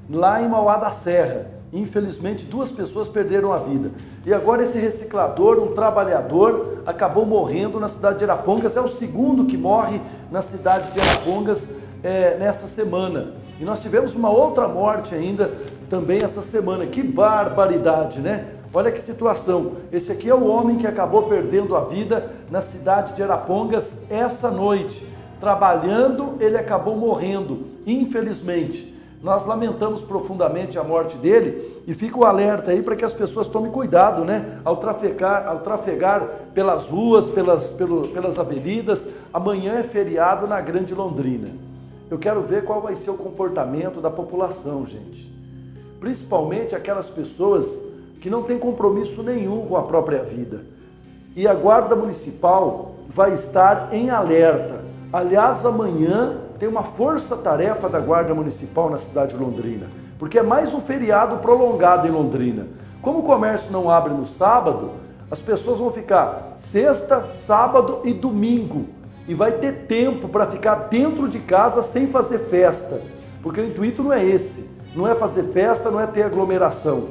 [SPEAKER 7] lá em Mauá da Serra. Infelizmente, duas pessoas perderam a vida. E agora esse reciclador, um trabalhador, acabou morrendo na cidade de Arapongas. É o segundo que morre na cidade de Arapongas é, nessa semana. E nós tivemos uma outra morte ainda também essa semana. Que barbaridade, né? Olha que situação. Esse aqui é o homem que acabou perdendo a vida na cidade de Arapongas essa noite. Trabalhando, ele acabou morrendo, infelizmente. Nós lamentamos profundamente a morte dele e fica o alerta aí para que as pessoas tomem cuidado, né? Ao trafegar, ao trafegar pelas ruas, pelas, pelo, pelas avenidas. Amanhã é feriado na Grande Londrina. Eu quero ver qual vai ser o comportamento da população, gente. Principalmente aquelas pessoas que não têm compromisso nenhum com a própria vida. E a Guarda Municipal vai estar em alerta. Aliás, amanhã tem uma força-tarefa da Guarda Municipal na cidade de Londrina, porque é mais um feriado prolongado em Londrina. Como o comércio não abre no sábado, as pessoas vão ficar sexta, sábado e domingo e vai ter tempo para ficar dentro de casa sem fazer festa, porque o intuito não é esse, não é fazer festa, não é ter aglomeração.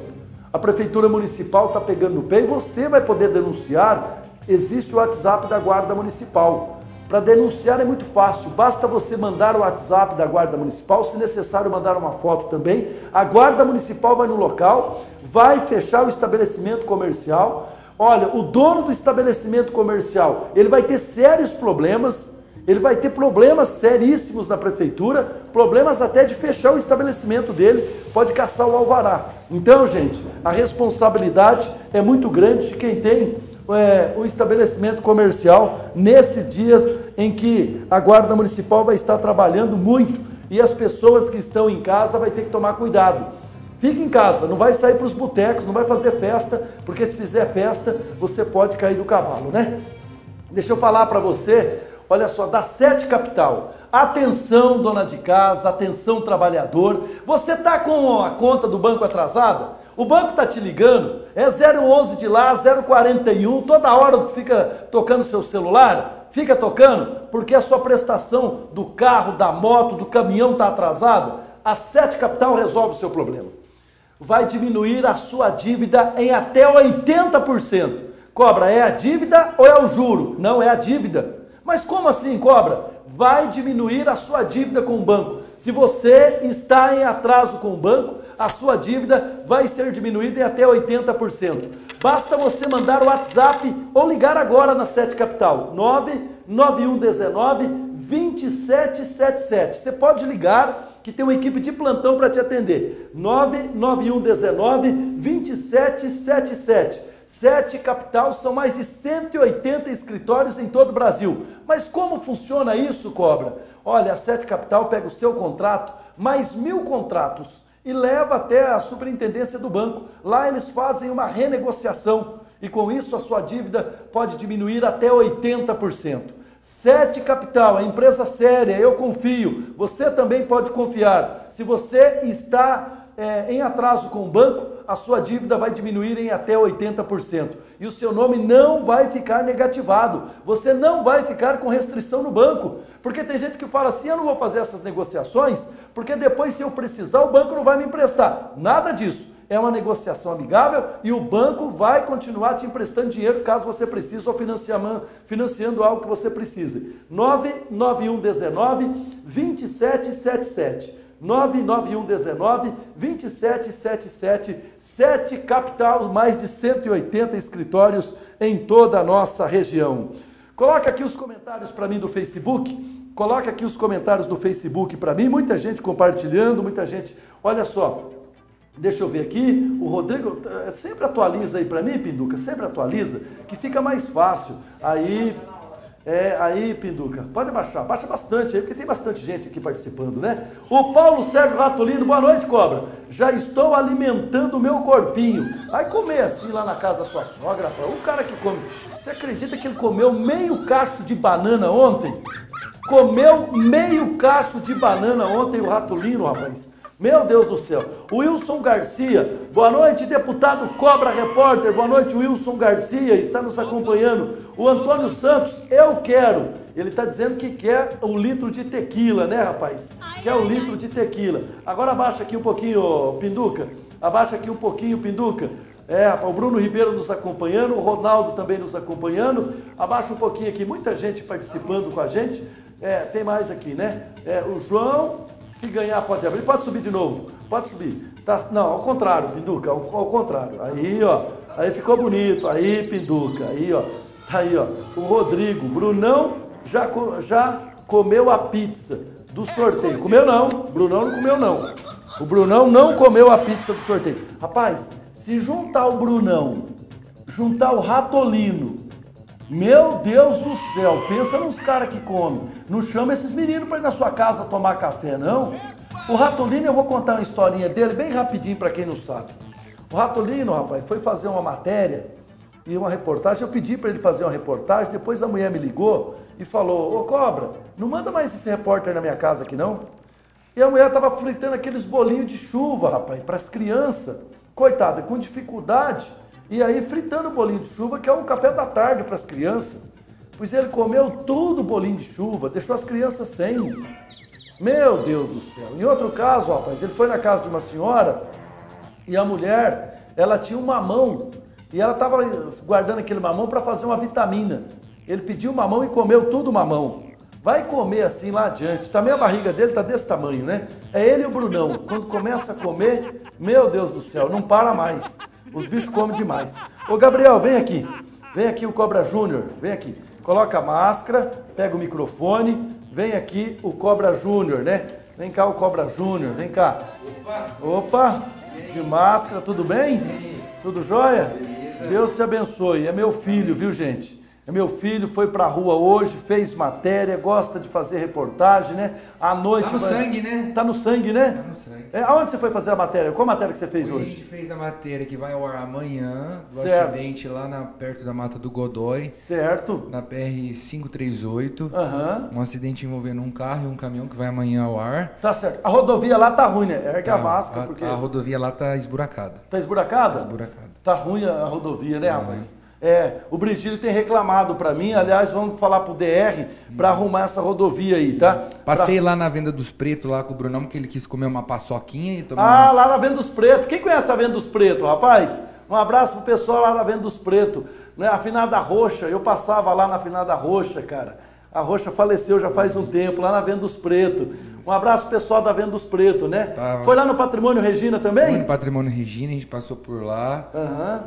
[SPEAKER 7] A prefeitura municipal está pegando no pé e você vai poder denunciar. Existe o WhatsApp da Guarda Municipal. Para denunciar é muito fácil, basta você mandar o WhatsApp da Guarda Municipal, se necessário mandar uma foto também. A Guarda Municipal vai no local, vai fechar o estabelecimento comercial, Olha, o dono do estabelecimento comercial, ele vai ter sérios problemas, ele vai ter problemas seríssimos na prefeitura, problemas até de fechar o estabelecimento dele, pode caçar o alvará. Então, gente, a responsabilidade é muito grande de quem tem é, o estabelecimento comercial nesses dias em que a Guarda Municipal vai estar trabalhando muito e as pessoas que estão em casa vai ter que tomar cuidado. Fica em casa, não vai sair para os botecos, não vai fazer festa, porque se fizer festa, você pode cair do cavalo, né? Deixa eu falar para você, olha só, da Sete Capital. Atenção, dona de casa, atenção, trabalhador. Você tá com a conta do banco atrasada? O banco tá te ligando, é 011 de lá, 041, toda hora fica tocando seu celular, fica tocando, porque a sua prestação do carro, da moto, do caminhão tá atrasada. A Sete Capital resolve o seu problema vai diminuir a sua dívida em até 80%. Cobra, é a dívida ou é o juro? Não, é a dívida. Mas como assim, cobra? Vai diminuir a sua dívida com o banco. Se você está em atraso com o banco, a sua dívida vai ser diminuída em até 80%. Basta você mandar o WhatsApp ou ligar agora na Sete Capital, 99119 2777. Você pode ligar que tem uma equipe de plantão para te atender. 99119 2777. Sete Capital são mais de 180 escritórios em todo o Brasil. Mas como funciona isso, Cobra? Olha, a Sete Capital pega o seu contrato, mais mil contratos, e leva até a superintendência do banco. Lá eles fazem uma renegociação e com isso a sua dívida pode diminuir até 80%. Sete Capital, a empresa séria, eu confio. Você também pode confiar. Se você está é, em atraso com o banco, a sua dívida vai diminuir em até 80%. E o seu nome não vai ficar negativado. Você não vai ficar com restrição no banco. Porque tem gente que fala assim: eu não vou fazer essas negociações, porque depois, se eu precisar, o banco não vai me emprestar. Nada disso é uma negociação amigável e o banco vai continuar te emprestando dinheiro caso você precise ou financiando algo que você precise. 99119 2777. 99119 2777, sete capitais, mais de 180 escritórios em toda a nossa região. Coloca aqui os comentários para mim do Facebook. Coloca aqui os comentários do Facebook para mim. Muita gente compartilhando, muita gente. Olha só, Deixa eu ver aqui, o Rodrigo eh, sempre atualiza aí para mim, Pinduca, sempre atualiza, que fica mais fácil. Aí, é, aí, Pinduca, pode baixar, baixa bastante aí, porque tem bastante gente aqui participando, né? O Paulo Sérgio Ratolino, boa noite, cobra. Já estou alimentando o meu corpinho. Aí comer assim lá na casa da sua sogra, o cara que come. Você acredita que ele comeu meio cacho de banana ontem? Comeu meio cacho de banana ontem o Ratolino, rapaz. Meu Deus do céu. Wilson Garcia, boa noite, deputado Cobra Repórter. Boa noite, Wilson Garcia, está nos acompanhando. O Antônio Santos, eu quero. Ele está dizendo que quer um litro de tequila, né, rapaz? Quer um litro de tequila. Agora abaixa aqui um pouquinho, Pinduca. Abaixa aqui um pouquinho, Pinduca. É, o Bruno Ribeiro nos acompanhando, o Ronaldo também nos acompanhando. Abaixa um pouquinho aqui, muita gente participando com a gente. É, tem mais aqui, né? É, o João, se ganhar, pode abrir. Pode subir de novo. Pode subir. Tá, não, ao contrário, Pinduca. Ao, ao, contrário. Aí, ó. Aí ficou bonito. Aí, Pinduca. Aí, ó. Tá aí, ó. O Rodrigo. Brunão já, já comeu a pizza do sorteio. Comeu não. Brunão não comeu não. O Brunão não comeu a pizza do sorteio. Rapaz, se juntar o Brunão, juntar o Ratolino meu Deus do céu, pensa nos caras que comem. Não chama esses meninos para ir na sua casa tomar café, não. O Ratolino, eu vou contar uma historinha dele bem rapidinho para quem não sabe. O Ratolino, rapaz, foi fazer uma matéria e uma reportagem. Eu pedi para ele fazer uma reportagem, depois a mulher me ligou e falou: Ô cobra, não manda mais esse repórter na minha casa aqui não. E a mulher estava fritando aqueles bolinhos de chuva, rapaz, para as crianças. Coitada, com dificuldade. E aí fritando o bolinho de chuva, que é o café da tarde para as crianças. Pois ele comeu tudo o bolinho de chuva, deixou as crianças sem. Meu Deus do céu. Em outro caso, rapaz, ele foi na casa de uma senhora e a mulher, ela tinha um mamão e ela estava guardando aquele mamão para fazer uma vitamina. Ele pediu mamão e comeu tudo o mamão. Vai comer assim lá adiante. Também a barriga dele tá desse tamanho, né? É ele e o Brunão. Quando começa a comer, meu Deus do céu, não para mais. Os bichos comem demais. Ô Gabriel, vem aqui. Vem aqui o Cobra Júnior. Vem aqui. Coloca a máscara, pega o microfone. Vem aqui o Cobra Júnior, né? Vem cá o Cobra Júnior, vem cá. Opa! De máscara, tudo bem? Tudo jóia? Deus te abençoe. É meu filho, viu, gente? É meu filho, foi pra rua hoje, fez matéria, gosta de fazer reportagem, né? À noite.
[SPEAKER 8] Tá no
[SPEAKER 7] vai-
[SPEAKER 8] sangue, né?
[SPEAKER 7] Tá no sangue, né?
[SPEAKER 8] Tá no sangue.
[SPEAKER 7] É, aonde você foi fazer a matéria? Qual matéria que você fez
[SPEAKER 8] A
[SPEAKER 7] hoje?
[SPEAKER 8] gente fez a matéria que vai ao ar amanhã do
[SPEAKER 7] Certo.
[SPEAKER 8] acidente lá na, perto da Mata do Godoy.
[SPEAKER 7] Certo.
[SPEAKER 8] Na PR 538.
[SPEAKER 7] Aham.
[SPEAKER 8] Um acidente envolvendo um carro e um caminhão que vai amanhã ao ar.
[SPEAKER 7] Tá certo. A rodovia lá tá ruim, né? Ergue a
[SPEAKER 8] Tá,
[SPEAKER 7] máscara,
[SPEAKER 8] a,
[SPEAKER 7] porque.
[SPEAKER 8] a rodovia lá tá esburacada.
[SPEAKER 7] Tá esburacada?
[SPEAKER 8] Tá esburacada.
[SPEAKER 7] Tá ruim a a rodovia, né, rapaz? É, o Brigílio tem reclamado pra mim, aliás, vamos falar pro DR pra arrumar essa rodovia aí, tá?
[SPEAKER 8] Passei
[SPEAKER 7] Pra-
[SPEAKER 8] lá na venda dos pretos lá com o Brunão, porque ele quis comer uma paçoquinha e tomar
[SPEAKER 7] Ah,
[SPEAKER 8] uma...
[SPEAKER 7] lá na Venda dos Pretos. Quem conhece a Venda dos Pretos, rapaz? Um abraço pro pessoal lá na Venda dos Pretos. Né? A Finada Roxa, eu passava lá na Finada Roxa, cara. A Roxa faleceu já faz um tempo, lá na Venda dos Pretos. Um abraço pessoal da Venda dos Pretos, né?
[SPEAKER 8] Tava.
[SPEAKER 7] Foi lá no Patrimônio Regina
[SPEAKER 8] Foi
[SPEAKER 7] também?
[SPEAKER 8] no Patrimônio Regina, a gente passou por lá.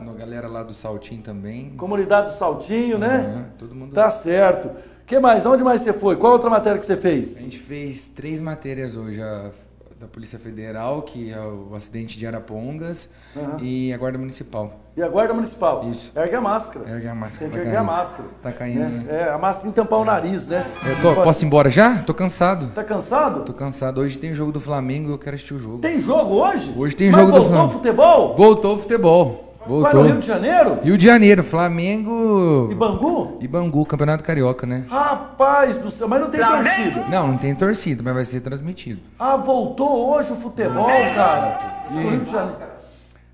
[SPEAKER 8] Uma galera lá do Saltinho também.
[SPEAKER 7] Comunidade do Saltinho, né?
[SPEAKER 8] Aham, todo mundo.
[SPEAKER 7] Tá certo. que mais? Onde mais você foi? Qual outra matéria que você fez?
[SPEAKER 8] A gente fez três matérias hoje. A da Polícia Federal, que é o acidente de Arapongas,
[SPEAKER 7] Aham.
[SPEAKER 8] e a Guarda Municipal.
[SPEAKER 7] E a Guarda Municipal?
[SPEAKER 8] Isso.
[SPEAKER 7] Ergue a máscara.
[SPEAKER 8] Ergue a máscara.
[SPEAKER 7] Tem que
[SPEAKER 8] tá
[SPEAKER 7] erguer a máscara.
[SPEAKER 8] Tá caindo,
[SPEAKER 7] né?
[SPEAKER 8] né?
[SPEAKER 7] É, a máscara tem que tampar o nariz, né?
[SPEAKER 8] Eu tô- posso ir embora já? Tô cansado.
[SPEAKER 7] Tá cansado?
[SPEAKER 8] Tô cansado. Hoje tem jogo do Flamengo e eu quero assistir o jogo.
[SPEAKER 7] Tem jogo hoje?
[SPEAKER 8] Hoje tem
[SPEAKER 7] Mas
[SPEAKER 8] jogo do
[SPEAKER 7] voltou
[SPEAKER 8] Flamengo.
[SPEAKER 7] o futebol?
[SPEAKER 8] Voltou o futebol.
[SPEAKER 7] Vai
[SPEAKER 8] Voltou.
[SPEAKER 7] no Rio de Janeiro?
[SPEAKER 8] Rio de Janeiro, Flamengo.
[SPEAKER 7] E Bangu?
[SPEAKER 8] E Bangu, Campeonato Carioca, né?
[SPEAKER 7] Rapaz do céu, mas não tem torcida.
[SPEAKER 8] Não, não tem torcida, mas vai ser transmitido.
[SPEAKER 7] Ah, voltou hoje o futebol, cara. No Rio de Janeiro.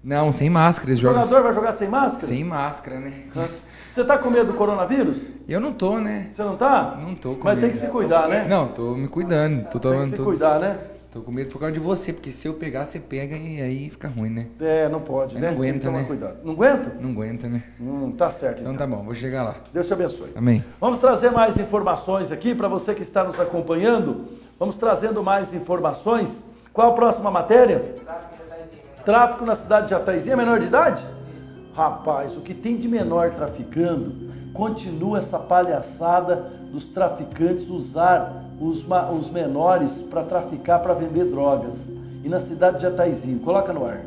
[SPEAKER 8] Não, sem máscara, eles
[SPEAKER 7] O jogador vai jogar sem máscara?
[SPEAKER 8] sem máscara, né?
[SPEAKER 7] Você tá com medo do coronavírus?
[SPEAKER 8] Eu não tô, né?
[SPEAKER 7] Você não tá?
[SPEAKER 8] Não tô com
[SPEAKER 7] Mas
[SPEAKER 8] medo.
[SPEAKER 7] tem que se cuidar, né?
[SPEAKER 8] Não, tô me cuidando. Tô
[SPEAKER 7] Tem que
[SPEAKER 8] tomando
[SPEAKER 7] se
[SPEAKER 8] todos-
[SPEAKER 7] cuidar, né?
[SPEAKER 8] Tô com medo por causa de você, porque se eu pegar, você pega e aí fica ruim, né?
[SPEAKER 7] É, não pode,
[SPEAKER 8] Aí
[SPEAKER 7] né?
[SPEAKER 8] não aguenta,
[SPEAKER 7] tem que tomar
[SPEAKER 8] né?
[SPEAKER 7] cuidado. Não aguenta?
[SPEAKER 8] Não aguenta, né?
[SPEAKER 7] Hum, tá certo.
[SPEAKER 8] Então tá bom, vou chegar lá.
[SPEAKER 7] Deus te abençoe.
[SPEAKER 8] Amém.
[SPEAKER 7] Vamos trazer mais informações aqui para você que está nos acompanhando. Vamos trazendo mais informações. Qual a próxima matéria? Tráfico na cidade de Jataizinho. É menor de idade? Rapaz, o que tem de menor traficando, continua essa palhaçada dos traficantes usar os, os menores para traficar, para vender drogas. E na cidade de Jataizinho. Coloca no ar.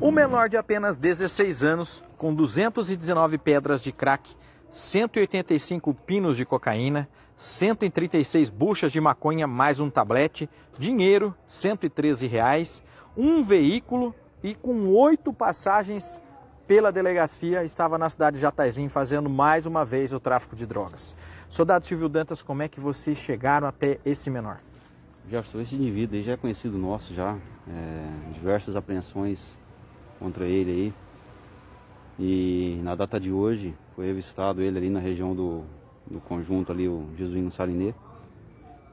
[SPEAKER 14] Um menor de apenas 16 anos, com 219 pedras de crack, 185 pinos de cocaína, 136 buchas de maconha mais um tablete, dinheiro, 113 reais, um veículo e com oito passagens pela delegacia estava na cidade de Jataizinho fazendo mais uma vez o tráfico de drogas. Soldado Silvio Dantas, como é que vocês chegaram até esse menor?
[SPEAKER 15] Jefferson, esse indivíduo aí já é conhecido nosso já, é, diversas apreensões contra ele aí. E na data de hoje foi revistado ele ali na região do, do conjunto ali, o Jesuíno Salinê.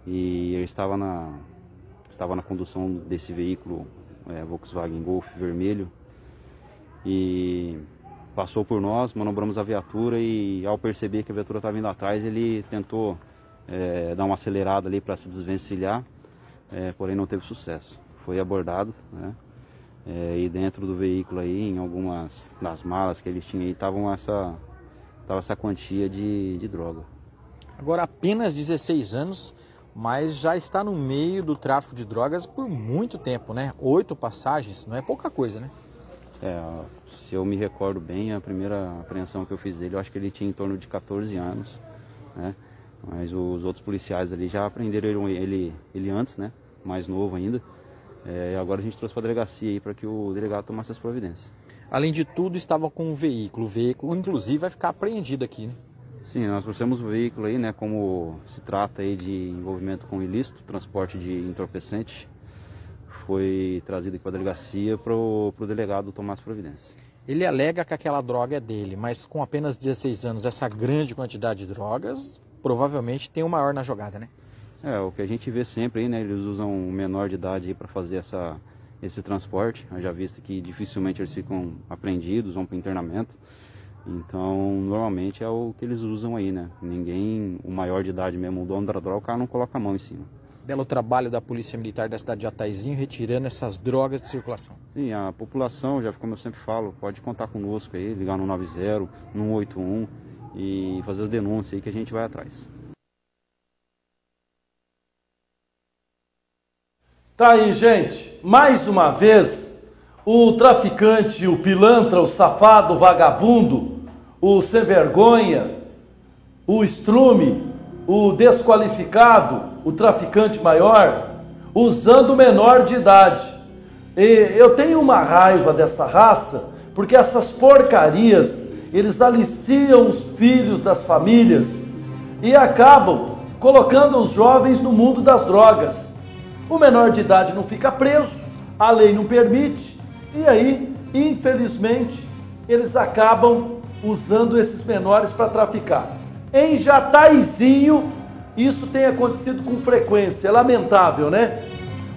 [SPEAKER 15] E ele estava na, estava na condução desse veículo é, Volkswagen Golf vermelho. E passou por nós, manobramos a viatura e ao perceber que a viatura estava vindo atrás, ele tentou é, dar uma acelerada ali para se desvencilhar, é, porém não teve sucesso. Foi abordado, né? É, e dentro do veículo aí, em algumas das malas que eles tinham aí, estavam essa, tava essa quantia de, de droga.
[SPEAKER 14] Agora apenas 16 anos, mas já está no meio do tráfico de drogas por muito tempo, né? Oito passagens, não é pouca coisa, né?
[SPEAKER 15] É, se eu me recordo bem, a primeira apreensão que eu fiz dele, eu acho que ele tinha em torno de 14 anos, né? Mas os outros policiais ali já prenderam ele, ele antes, né? Mais novo ainda. É, agora a gente trouxe para a delegacia aí para que o delegado tomasse as providências.
[SPEAKER 14] Além de tudo, estava com um veículo. O veículo, inclusive, vai ficar apreendido aqui. Né?
[SPEAKER 15] Sim, nós trouxemos o veículo aí, né? Como se trata aí de envolvimento com ilícito, transporte de entorpecente, foi trazido aqui para a delegacia para o delegado tomar as providências.
[SPEAKER 14] Ele alega que aquela droga é dele, mas com apenas 16 anos, essa grande quantidade de drogas, provavelmente tem o maior na jogada, né?
[SPEAKER 15] É, o que a gente vê sempre aí, né? Eles usam um menor de idade para fazer essa, esse transporte, já visto que dificilmente eles ficam apreendidos, vão para internamento. Então, normalmente é o que eles usam aí, né? Ninguém, o maior de idade mesmo, o dono da droga, o cara não coloca a mão em cima.
[SPEAKER 14] Belo trabalho da Polícia Militar da cidade de Ataizinho retirando essas drogas de circulação.
[SPEAKER 15] Sim, a população, já como eu sempre falo, pode contar conosco aí, ligar no 90, no 181 e fazer as denúncias aí que a gente vai atrás.
[SPEAKER 7] Tá aí, gente. Mais uma vez, o traficante, o pilantra, o safado, o vagabundo, o sem vergonha, o estrume, o desqualificado, o traficante maior, usando o menor de idade. E eu tenho uma raiva dessa raça, porque essas porcarias, eles aliciam os filhos das famílias e acabam colocando os jovens no mundo das drogas. O menor de idade não fica preso, a lei não permite, e aí, infelizmente, eles acabam usando esses menores para traficar. Em Jataizinho, isso tem acontecido com frequência, é lamentável, né?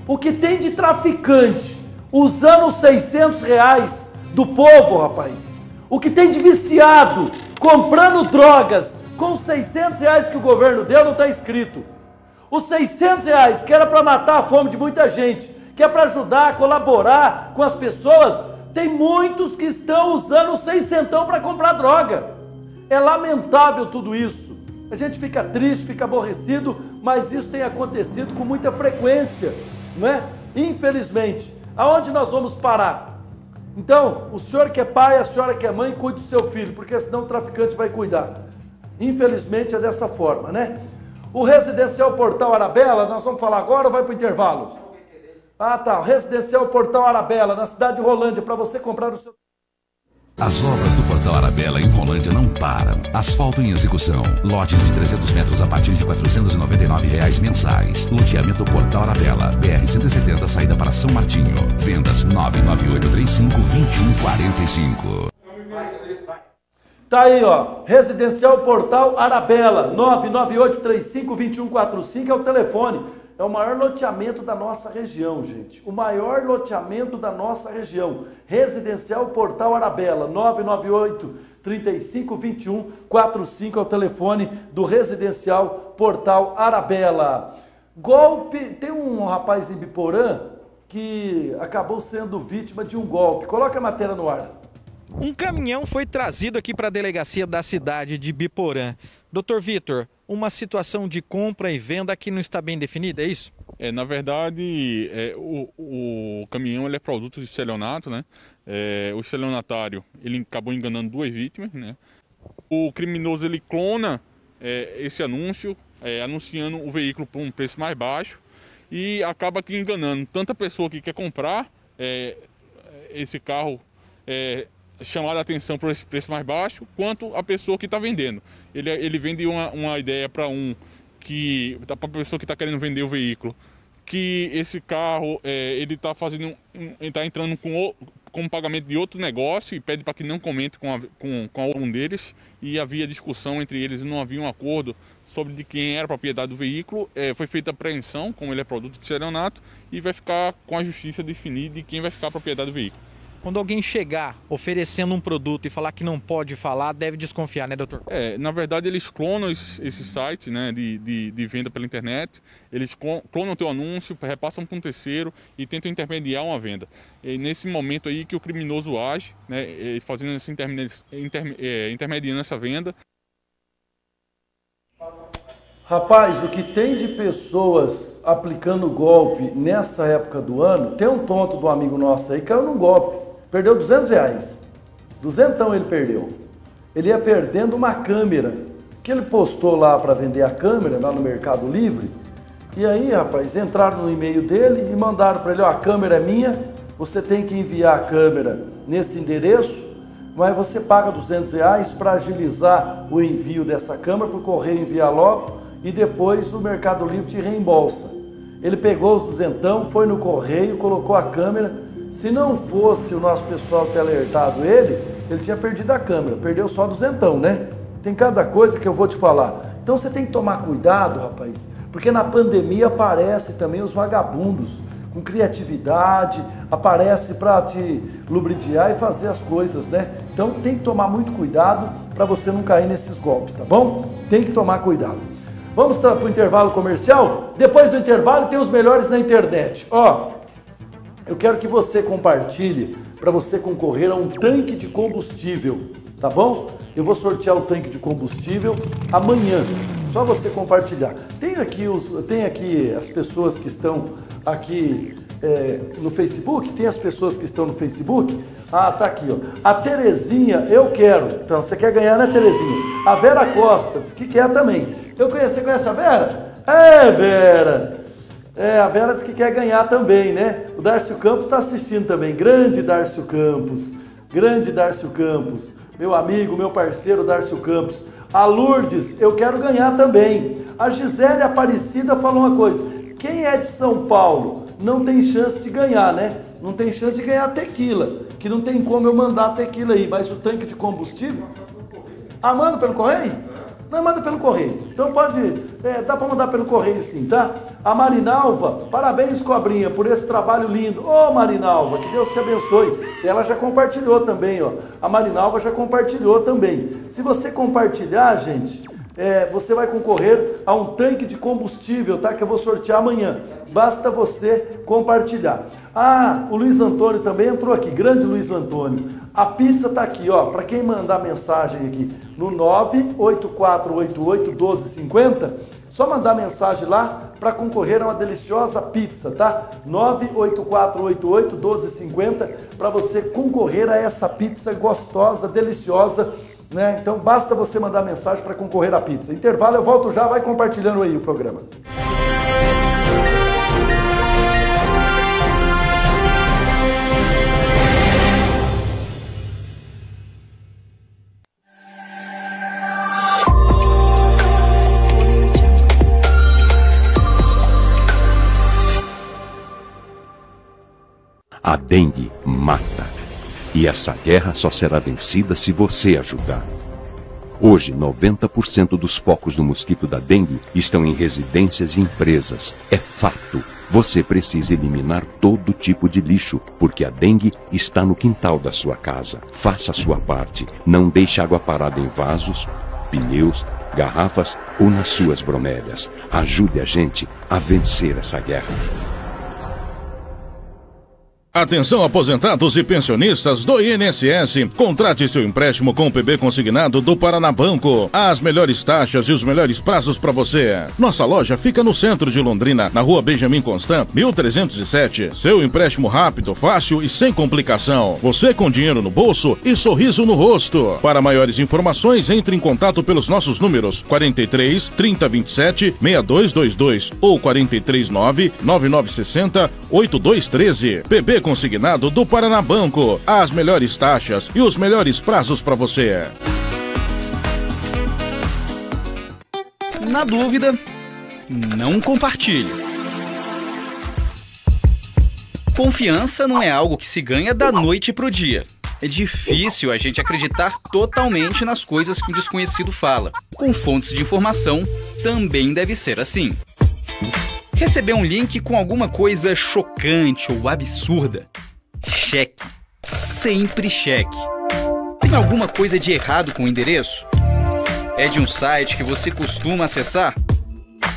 [SPEAKER 7] O que tem de traficante usando os 600 reais do povo, rapaz? O que tem de viciado comprando drogas com 600 reais que o governo deu não está escrito. Os 600 reais que era para matar a fome de muita gente, que é para ajudar, colaborar com as pessoas, tem muitos que estão usando o 600 para comprar droga. É lamentável tudo isso. A gente fica triste, fica aborrecido, mas isso tem acontecido com muita frequência, não é? Infelizmente. Aonde nós vamos parar? Então, o senhor que é pai, a senhora que é mãe, cuide do seu filho, porque senão o traficante vai cuidar. Infelizmente é dessa forma, né? O residencial Portal Arabella, nós vamos falar agora ou vai para o intervalo? Ah, tá. Residencial Portal Arabella, na cidade de Rolândia, para você comprar o seu.
[SPEAKER 5] As obras do Portal Arabella em Volândia não param. Asfalto em execução. Lotes de 300 metros a partir de 499 reais mensais. Loteamento Portal Arabella. BR-170, saída para São Martinho. Vendas 99835-2145.
[SPEAKER 7] Tá aí, ó. Residencial Portal Arabella. 99835-2145 é o telefone. É o maior loteamento da nossa região, gente. O maior loteamento da nossa região. Residencial Portal Arabella, 998 35 21 45 é o telefone do Residencial Portal Arabella. Golpe, tem um rapaz em Biporã que acabou sendo vítima de um golpe. Coloca a matéria no ar.
[SPEAKER 16] Um caminhão foi trazido aqui para a delegacia da cidade de Biporã. Doutor Vitor, uma situação de compra e venda que não está bem definida, é isso?
[SPEAKER 17] É, na verdade, é, o, o, caminhão ele é produto de estelionato, né? É, o estelionatário ele acabou enganando duas vítimas, né? O criminoso ele clona é, esse anúncio, é, anunciando o veículo por um preço mais baixo e acaba aqui enganando tanta pessoa que quer comprar é, esse carro chamar a atenção por esse preço mais baixo, quanto a pessoa que está vendendo. Ele, ele vende uma, uma ideia para um que para a pessoa que está querendo vender o veículo, que esse carro é, ele está fazendo, está entrando com o, com pagamento de outro negócio e pede para que não comente com, a, com, com algum deles e havia discussão entre eles e não havia um acordo sobre de quem era a propriedade do veículo. É, foi feita apreensão, como ele é produto de serenato, e vai ficar com a justiça definir de quem vai ficar a propriedade do veículo.
[SPEAKER 16] Quando alguém chegar oferecendo um produto e falar que não pode falar, deve desconfiar, né, doutor?
[SPEAKER 17] É, na verdade eles clonam esses, sites né, de, de, de, venda pela internet, eles clonam o teu anúncio, repassam para um terceiro e tentam intermediar uma venda. É nesse momento aí que o criminoso age, né, fazendo esse interme, inter, é, intermediando essa venda.
[SPEAKER 7] Rapaz, o que tem de pessoas aplicando golpe nessa época do ano, tem um tonto do amigo nosso aí que caiu no golpe. Perdeu 200 reais. Duzentão ele perdeu. Ele ia perdendo uma câmera que ele postou lá para vender a câmera, lá no Mercado Livre. E aí, rapaz, entraram no e-mail dele e mandaram para ele, ó, a câmera é minha, você tem que enviar a câmera nesse endereço, mas você paga 200 reais para agilizar o envio dessa câmera, para o correio enviar logo e depois o Mercado Livre te reembolsa. Ele pegou os duzentão, foi no correio, colocou a câmera. Se não fosse o nosso pessoal ter alertado ele, ele tinha perdido a câmera, perdeu só duzentão, né? Tem cada coisa que eu vou te falar. Então você tem que tomar cuidado, rapaz, porque na pandemia aparece também os vagabundos com criatividade, aparece para te lubridiar e fazer as coisas, né? Então tem que tomar muito cuidado para você não cair nesses golpes, tá bom? Tem que tomar cuidado. Vamos para o intervalo comercial? Depois do intervalo tem os melhores na internet. Ó, eu quero que você compartilhe para você concorrer a um tanque de combustível, tá bom? Eu vou sortear o tanque de combustível amanhã. Só você compartilhar. Tem aqui, os, tem aqui as pessoas que estão aqui é, no Facebook, tem as pessoas que estão no Facebook. Ah, tá aqui, ó. A Terezinha, eu quero. Então, você quer ganhar, né, Terezinha? A Vera Costa, que quer também. Eu conheço, você conhece a Vera? É, Vera. É, a Vera diz que quer ganhar também, né? O Darcio Campos está assistindo também. Grande Darcio Campos. Grande Darcio Campos. Meu amigo, meu parceiro Darcio Campos. A Lourdes, eu quero ganhar também. A Gisele Aparecida falou uma coisa. Quem é de São Paulo não tem chance de ganhar, né? Não tem chance de ganhar tequila. Que não tem como eu mandar tequila aí. Mas o tanque de combustível. Ah, manda pelo correio? Não, manda pelo correio. Então pode, é, dá para mandar pelo correio sim, tá? A Marinalva, parabéns Cobrinha por esse trabalho lindo. Ô oh, Marinalva, que Deus te abençoe. Ela já compartilhou também, ó. A Marinalva já compartilhou também. Se você compartilhar, gente, é, você vai concorrer a um tanque de combustível, tá? Que eu vou sortear amanhã. Basta você compartilhar. Ah, o Luiz Antônio também entrou aqui. Grande Luiz Antônio. A pizza tá aqui, ó. Para quem mandar mensagem aqui no 984881250, só mandar mensagem lá para concorrer a uma deliciosa pizza, tá? 984881250 para você concorrer a essa pizza gostosa, deliciosa né? Então basta você mandar mensagem para concorrer à pizza. Intervalo, eu volto já, vai compartilhando aí o programa.
[SPEAKER 1] A dengue mata. E essa guerra só será vencida se você ajudar. Hoje, 90% dos focos do mosquito da dengue estão em residências e empresas. É fato. Você precisa eliminar todo tipo de lixo, porque a dengue está no quintal da sua casa. Faça a sua parte. Não deixe água parada em vasos, pneus, garrafas ou nas suas bromélias. Ajude a gente a vencer essa guerra.
[SPEAKER 2] Atenção aposentados e pensionistas do INSS. Contrate seu empréstimo com o PB consignado do Paraná Banco. As melhores taxas e os melhores prazos para você. Nossa loja fica no centro de Londrina, na rua Benjamin Constant, 1307. Seu empréstimo rápido, fácil e sem complicação. Você com dinheiro no bolso e sorriso no rosto. Para maiores informações, entre em contato pelos nossos números 43 3027 6222 ou 439 9960 8213. PB consignado do Paraná Banco. As melhores taxas e os melhores prazos para você.
[SPEAKER 3] Na dúvida, não compartilhe. Confiança não é algo que se ganha da noite pro dia. É difícil a gente acreditar totalmente nas coisas que um desconhecido fala. Com fontes de informação, também deve ser assim receber um link com alguma coisa chocante ou absurda. Cheque. Sempre cheque. Tem alguma coisa de errado com o endereço? É de um site que você costuma acessar?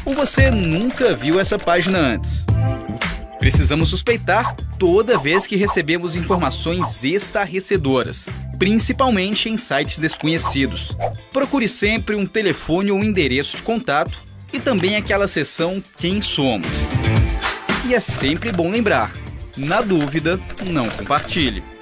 [SPEAKER 3] Ou você nunca viu essa página antes? Precisamos suspeitar toda vez que recebemos informações estarrecedoras, principalmente em sites desconhecidos. Procure sempre um telefone ou endereço de contato e também aquela seção Quem Somos. E é sempre bom lembrar: na dúvida, não compartilhe.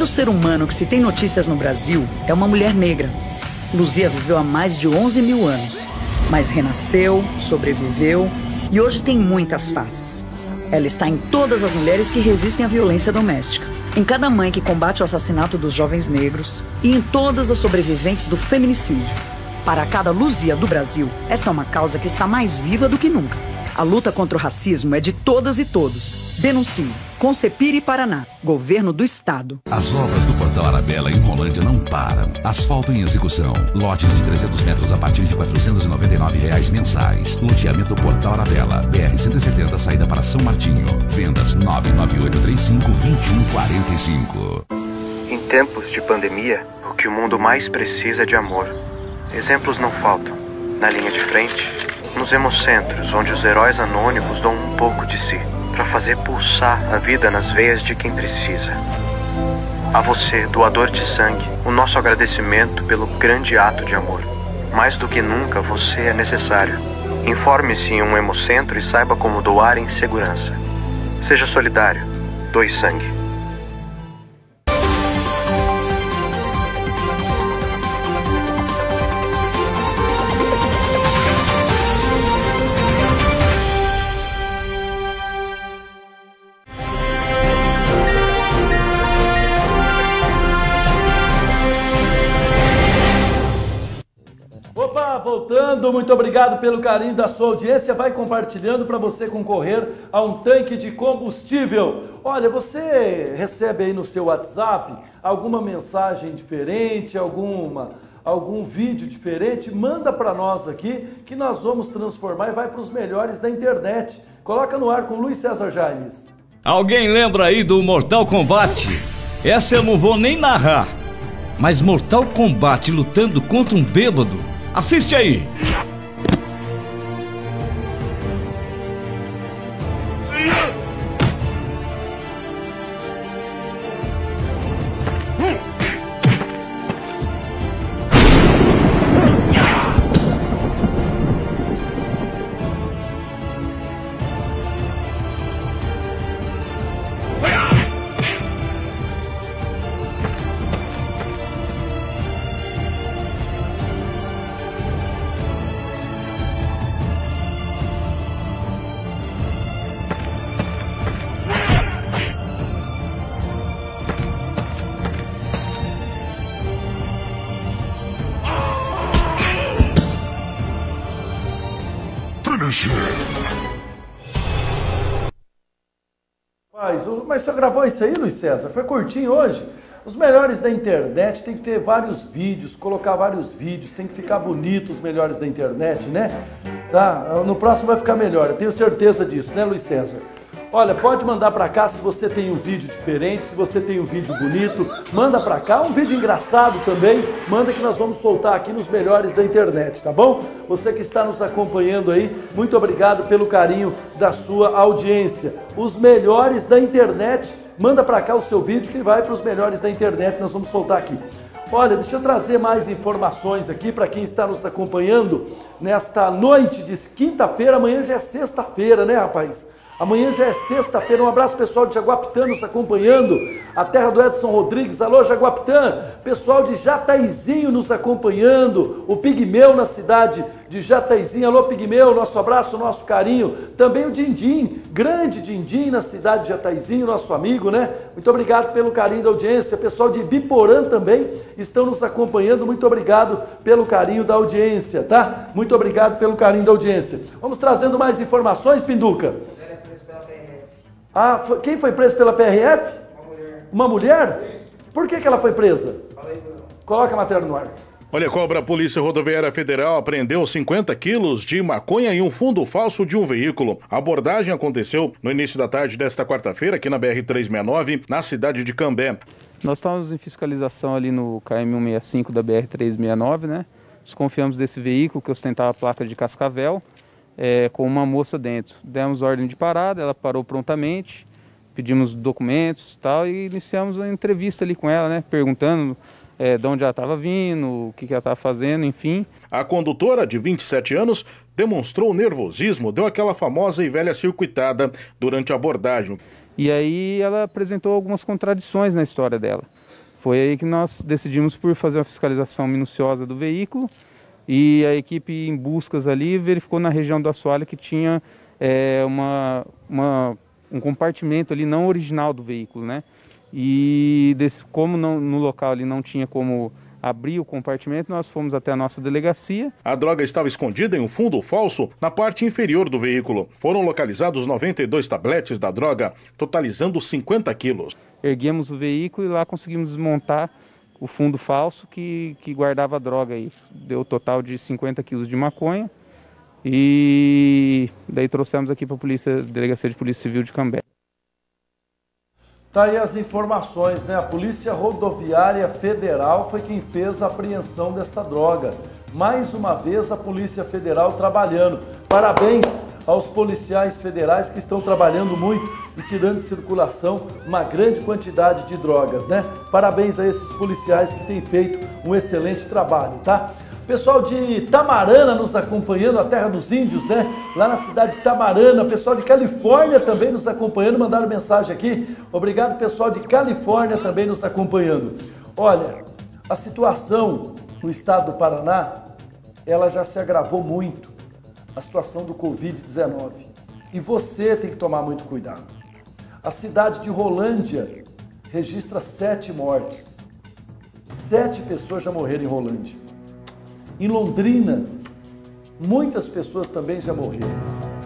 [SPEAKER 4] Primeiro ser humano que se tem notícias no Brasil é uma mulher negra. Luzia viveu há mais de 11 mil anos, mas renasceu, sobreviveu e hoje tem muitas faces. Ela está em todas as mulheres que resistem à violência doméstica, em cada mãe que combate o assassinato dos jovens negros e em todas as sobreviventes do feminicídio. Para cada Luzia do Brasil, essa é uma causa que está mais viva do que nunca. A luta contra o racismo é de todas e todos. Denuncie. Concepire Paraná, Governo do Estado.
[SPEAKER 5] As obras do Portal Arabella em Rolândia não param. Asfalto em execução. Lotes de 300 metros a partir de 499 reais mensais. Loteamento Portal Arabella. BR-170, saída para São Martinho. Vendas 99835-2145.
[SPEAKER 6] Em tempos de pandemia, o que o mundo mais precisa é de amor. Exemplos não faltam. Na linha de frente, nos hemocentros, onde os heróis anônimos dão um pouco de si para fazer pulsar a vida nas veias de quem precisa. A você, doador de sangue, o nosso agradecimento pelo grande ato de amor. Mais do que nunca, você é necessário. Informe-se em um hemocentro e saiba como doar em segurança. Seja solidário. Doe sangue.
[SPEAKER 7] Muito obrigado pelo carinho da sua audiência. Vai compartilhando para você concorrer a um tanque de combustível. Olha, você recebe aí no seu WhatsApp alguma mensagem diferente, alguma algum vídeo diferente, manda para nós aqui que nós vamos transformar e vai para os melhores da internet. Coloca no ar com Luiz César Jaimes.
[SPEAKER 18] Alguém lembra aí do Mortal Kombat? Essa eu não vou nem narrar. Mas Mortal Kombat lutando contra um bêbado? Assiste aí!
[SPEAKER 7] Gravou isso aí, Luiz César? Foi curtinho hoje? Os melhores da internet tem que ter vários vídeos, colocar vários vídeos, tem que ficar bonito os melhores da internet, né? Tá? No próximo vai ficar melhor, eu tenho certeza disso, né, Luiz César? Olha, pode mandar pra cá se você tem um vídeo diferente, se você tem um vídeo bonito, manda pra cá, um vídeo engraçado também, manda que nós vamos soltar aqui nos melhores da internet, tá bom? Você que está nos acompanhando aí, muito obrigado pelo carinho da sua audiência. Os melhores da internet, manda pra cá o seu vídeo que vai para os melhores da internet, nós vamos soltar aqui. Olha, deixa eu trazer mais informações aqui para quem está nos acompanhando nesta noite de quinta-feira, amanhã já é sexta-feira, né, rapaz? Amanhã já é sexta-feira. Um abraço pessoal de Jaguapitã nos acompanhando. A terra do Edson Rodrigues. Alô, Jaguapitã. Pessoal de Jataizinho nos acompanhando. O Pigmeu na cidade de Jataizinho. Alô, Pigmeu. Nosso abraço, nosso carinho. Também o Dindim. Grande Dindim na cidade de Jataizinho. Nosso amigo, né? Muito obrigado pelo carinho da audiência. Pessoal de Biporã também estão nos acompanhando. Muito obrigado pelo carinho da audiência, tá? Muito obrigado pelo carinho da audiência. Vamos trazendo mais informações, Pinduca. Ah, foi- quem foi preso pela PRF? Uma mulher. Por que, que ela foi presa? Coloca a matéria no ar.
[SPEAKER 2] Olha, cobra, a Polícia Rodoviária Federal apreendeu 50 quilos de maconha e um fundo falso de um veículo. A abordagem aconteceu no início da tarde desta quarta-feira, aqui na BR-369, na cidade de Cambé.
[SPEAKER 19] Nós estávamos em fiscalização ali no KM165 da BR-369, né? Desconfiamos desse veículo que ostentava a placa de Cascavel, é, com uma moça dentro. Demos ordem de parada, ela parou prontamente, pedimos documentos tal, e iniciamos a entrevista ali com ela, né? Perguntando é, de onde ela estava vindo, o que, que ela estava fazendo, enfim.
[SPEAKER 2] A condutora, de 27 anos, demonstrou nervosismo, deu aquela famosa e velha circuitada durante a abordagem.
[SPEAKER 19] E aí ela apresentou algumas contradições na história dela. Foi aí que nós decidimos por fazer uma fiscalização minuciosa do veículo e a equipe em buscas ali verificou na região do assoalho que tinha é, uma, uma, um compartimento ali não original do veículo, né? E desse, como não, no local ali não tinha como abrir o compartimento, nós fomos até a nossa delegacia.
[SPEAKER 2] A droga estava escondida em um fundo falso na parte inferior do veículo. Foram localizados 92 tabletes da droga, totalizando 50 quilos.
[SPEAKER 19] Erguemos o veículo e lá conseguimos desmontar o fundo falso que, que guardava droga aí. Deu total de 50 quilos de maconha. E daí trouxemos aqui para a polícia, delegacia de polícia civil de Cambé.
[SPEAKER 7] Tá aí as informações, né? A Polícia Rodoviária Federal foi quem fez a apreensão dessa droga. Mais uma vez a Polícia Federal trabalhando. Parabéns aos policiais federais que estão trabalhando muito e tirando de circulação uma grande quantidade de drogas, né? Parabéns a esses policiais que têm feito um excelente trabalho, tá? Pessoal de Tamarana nos acompanhando, a terra dos índios, né? Lá na cidade de Tamarana. Pessoal de Califórnia também nos acompanhando, mandaram mensagem aqui. Obrigado, pessoal de Califórnia também nos acompanhando. Olha, a situação no estado do Paraná, ela já se agravou muito. A situação do Covid-19. E você tem que tomar muito cuidado. A cidade de Rolândia registra sete mortes. Sete pessoas já morreram em Rolândia. Em Londrina, muitas pessoas também já morreram.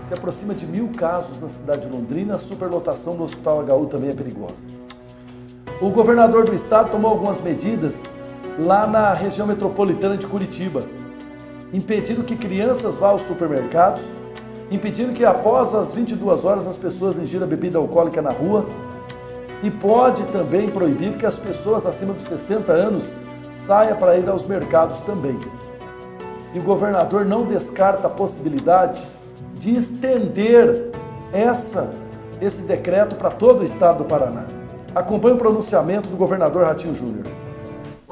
[SPEAKER 7] Se aproxima de mil casos na cidade de Londrina, a superlotação do Hospital HU também é perigosa. O governador do estado tomou algumas medidas lá na região metropolitana de Curitiba, impedindo que crianças vá aos supermercados, impedindo que após as 22 horas as pessoas ingiram bebida alcoólica na rua e pode também proibir que as pessoas acima dos 60 anos saiam para ir aos mercados também e o governador não descarta a possibilidade de estender essa, esse decreto para todo o estado do Paraná. Acompanhe o pronunciamento do governador Ratinho Júnior.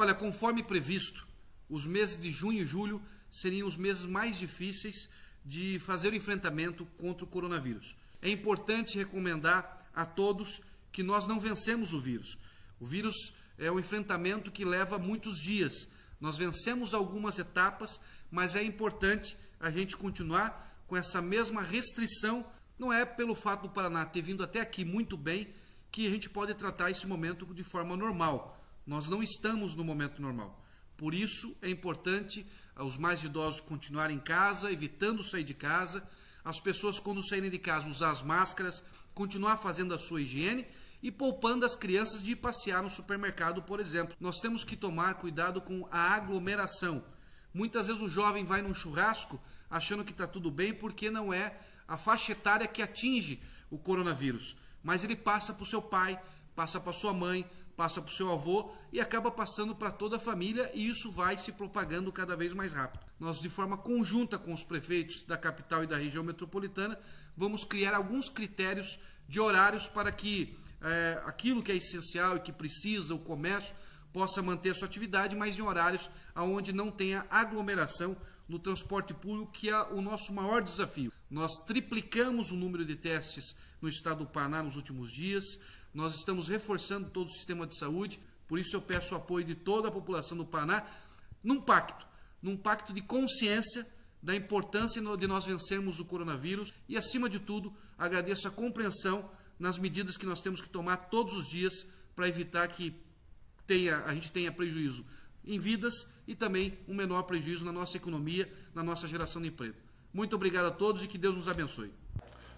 [SPEAKER 20] Olha, conforme previsto, os meses de junho e julho seriam os meses mais difíceis de fazer o enfrentamento contra o coronavírus. É importante recomendar a todos que nós não vencemos o vírus. O vírus é um enfrentamento que leva muitos dias. Nós vencemos algumas etapas, mas é importante a gente continuar com essa mesma restrição. Não é pelo fato do Paraná ter vindo até aqui muito bem que a gente pode tratar esse momento de forma normal. Nós não estamos no momento normal. Por isso é importante os mais idosos continuarem em casa, evitando sair de casa, as pessoas quando saírem de casa usar as máscaras, continuar fazendo a sua higiene e poupando as crianças de passear no supermercado, por exemplo. Nós temos que tomar cuidado com a aglomeração. Muitas vezes o jovem vai num churrasco achando que está tudo bem porque não é a faixa etária que atinge o coronavírus. Mas ele passa para o seu pai, passa para sua mãe, passa para o seu avô e acaba passando para toda a família e isso vai se propagando cada vez mais rápido. Nós, de forma conjunta com os prefeitos da capital e da região metropolitana, vamos criar alguns critérios de horários para que é, aquilo que é essencial e que precisa, o comércio, possa manter sua atividade, mas em horários onde não tenha aglomeração no transporte público, que é o nosso maior desafio. Nós triplicamos o número de testes no estado do Paraná nos últimos dias, nós estamos reforçando todo o sistema de saúde, por isso eu peço o apoio de toda a população do Paraná num pacto, num pacto de consciência da importância de nós vencermos o coronavírus e, acima de tudo, agradeço a compreensão nas medidas que nós temos que tomar todos os dias para evitar que tenha, a gente tenha prejuízo em vidas e também um menor prejuízo na nossa economia, na nossa geração de emprego. Muito obrigado a todos e que Deus nos abençoe.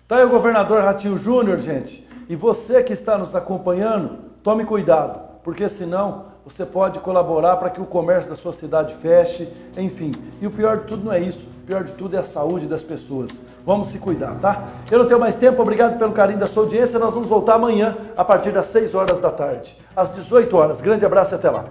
[SPEAKER 7] Tá aí o governador Ratinho Júnior, gente. E você que está nos acompanhando, tome cuidado, porque senão você pode colaborar para que o comércio da sua cidade feche, enfim. E o pior de tudo não é isso, o pior de tudo é a saúde das pessoas. Vamos se cuidar, tá? Eu não tenho mais tempo, obrigado pelo carinho da sua audiência. Nós vamos voltar amanhã a partir das 6 horas da tarde, às 18 horas. Grande abraço e até lá.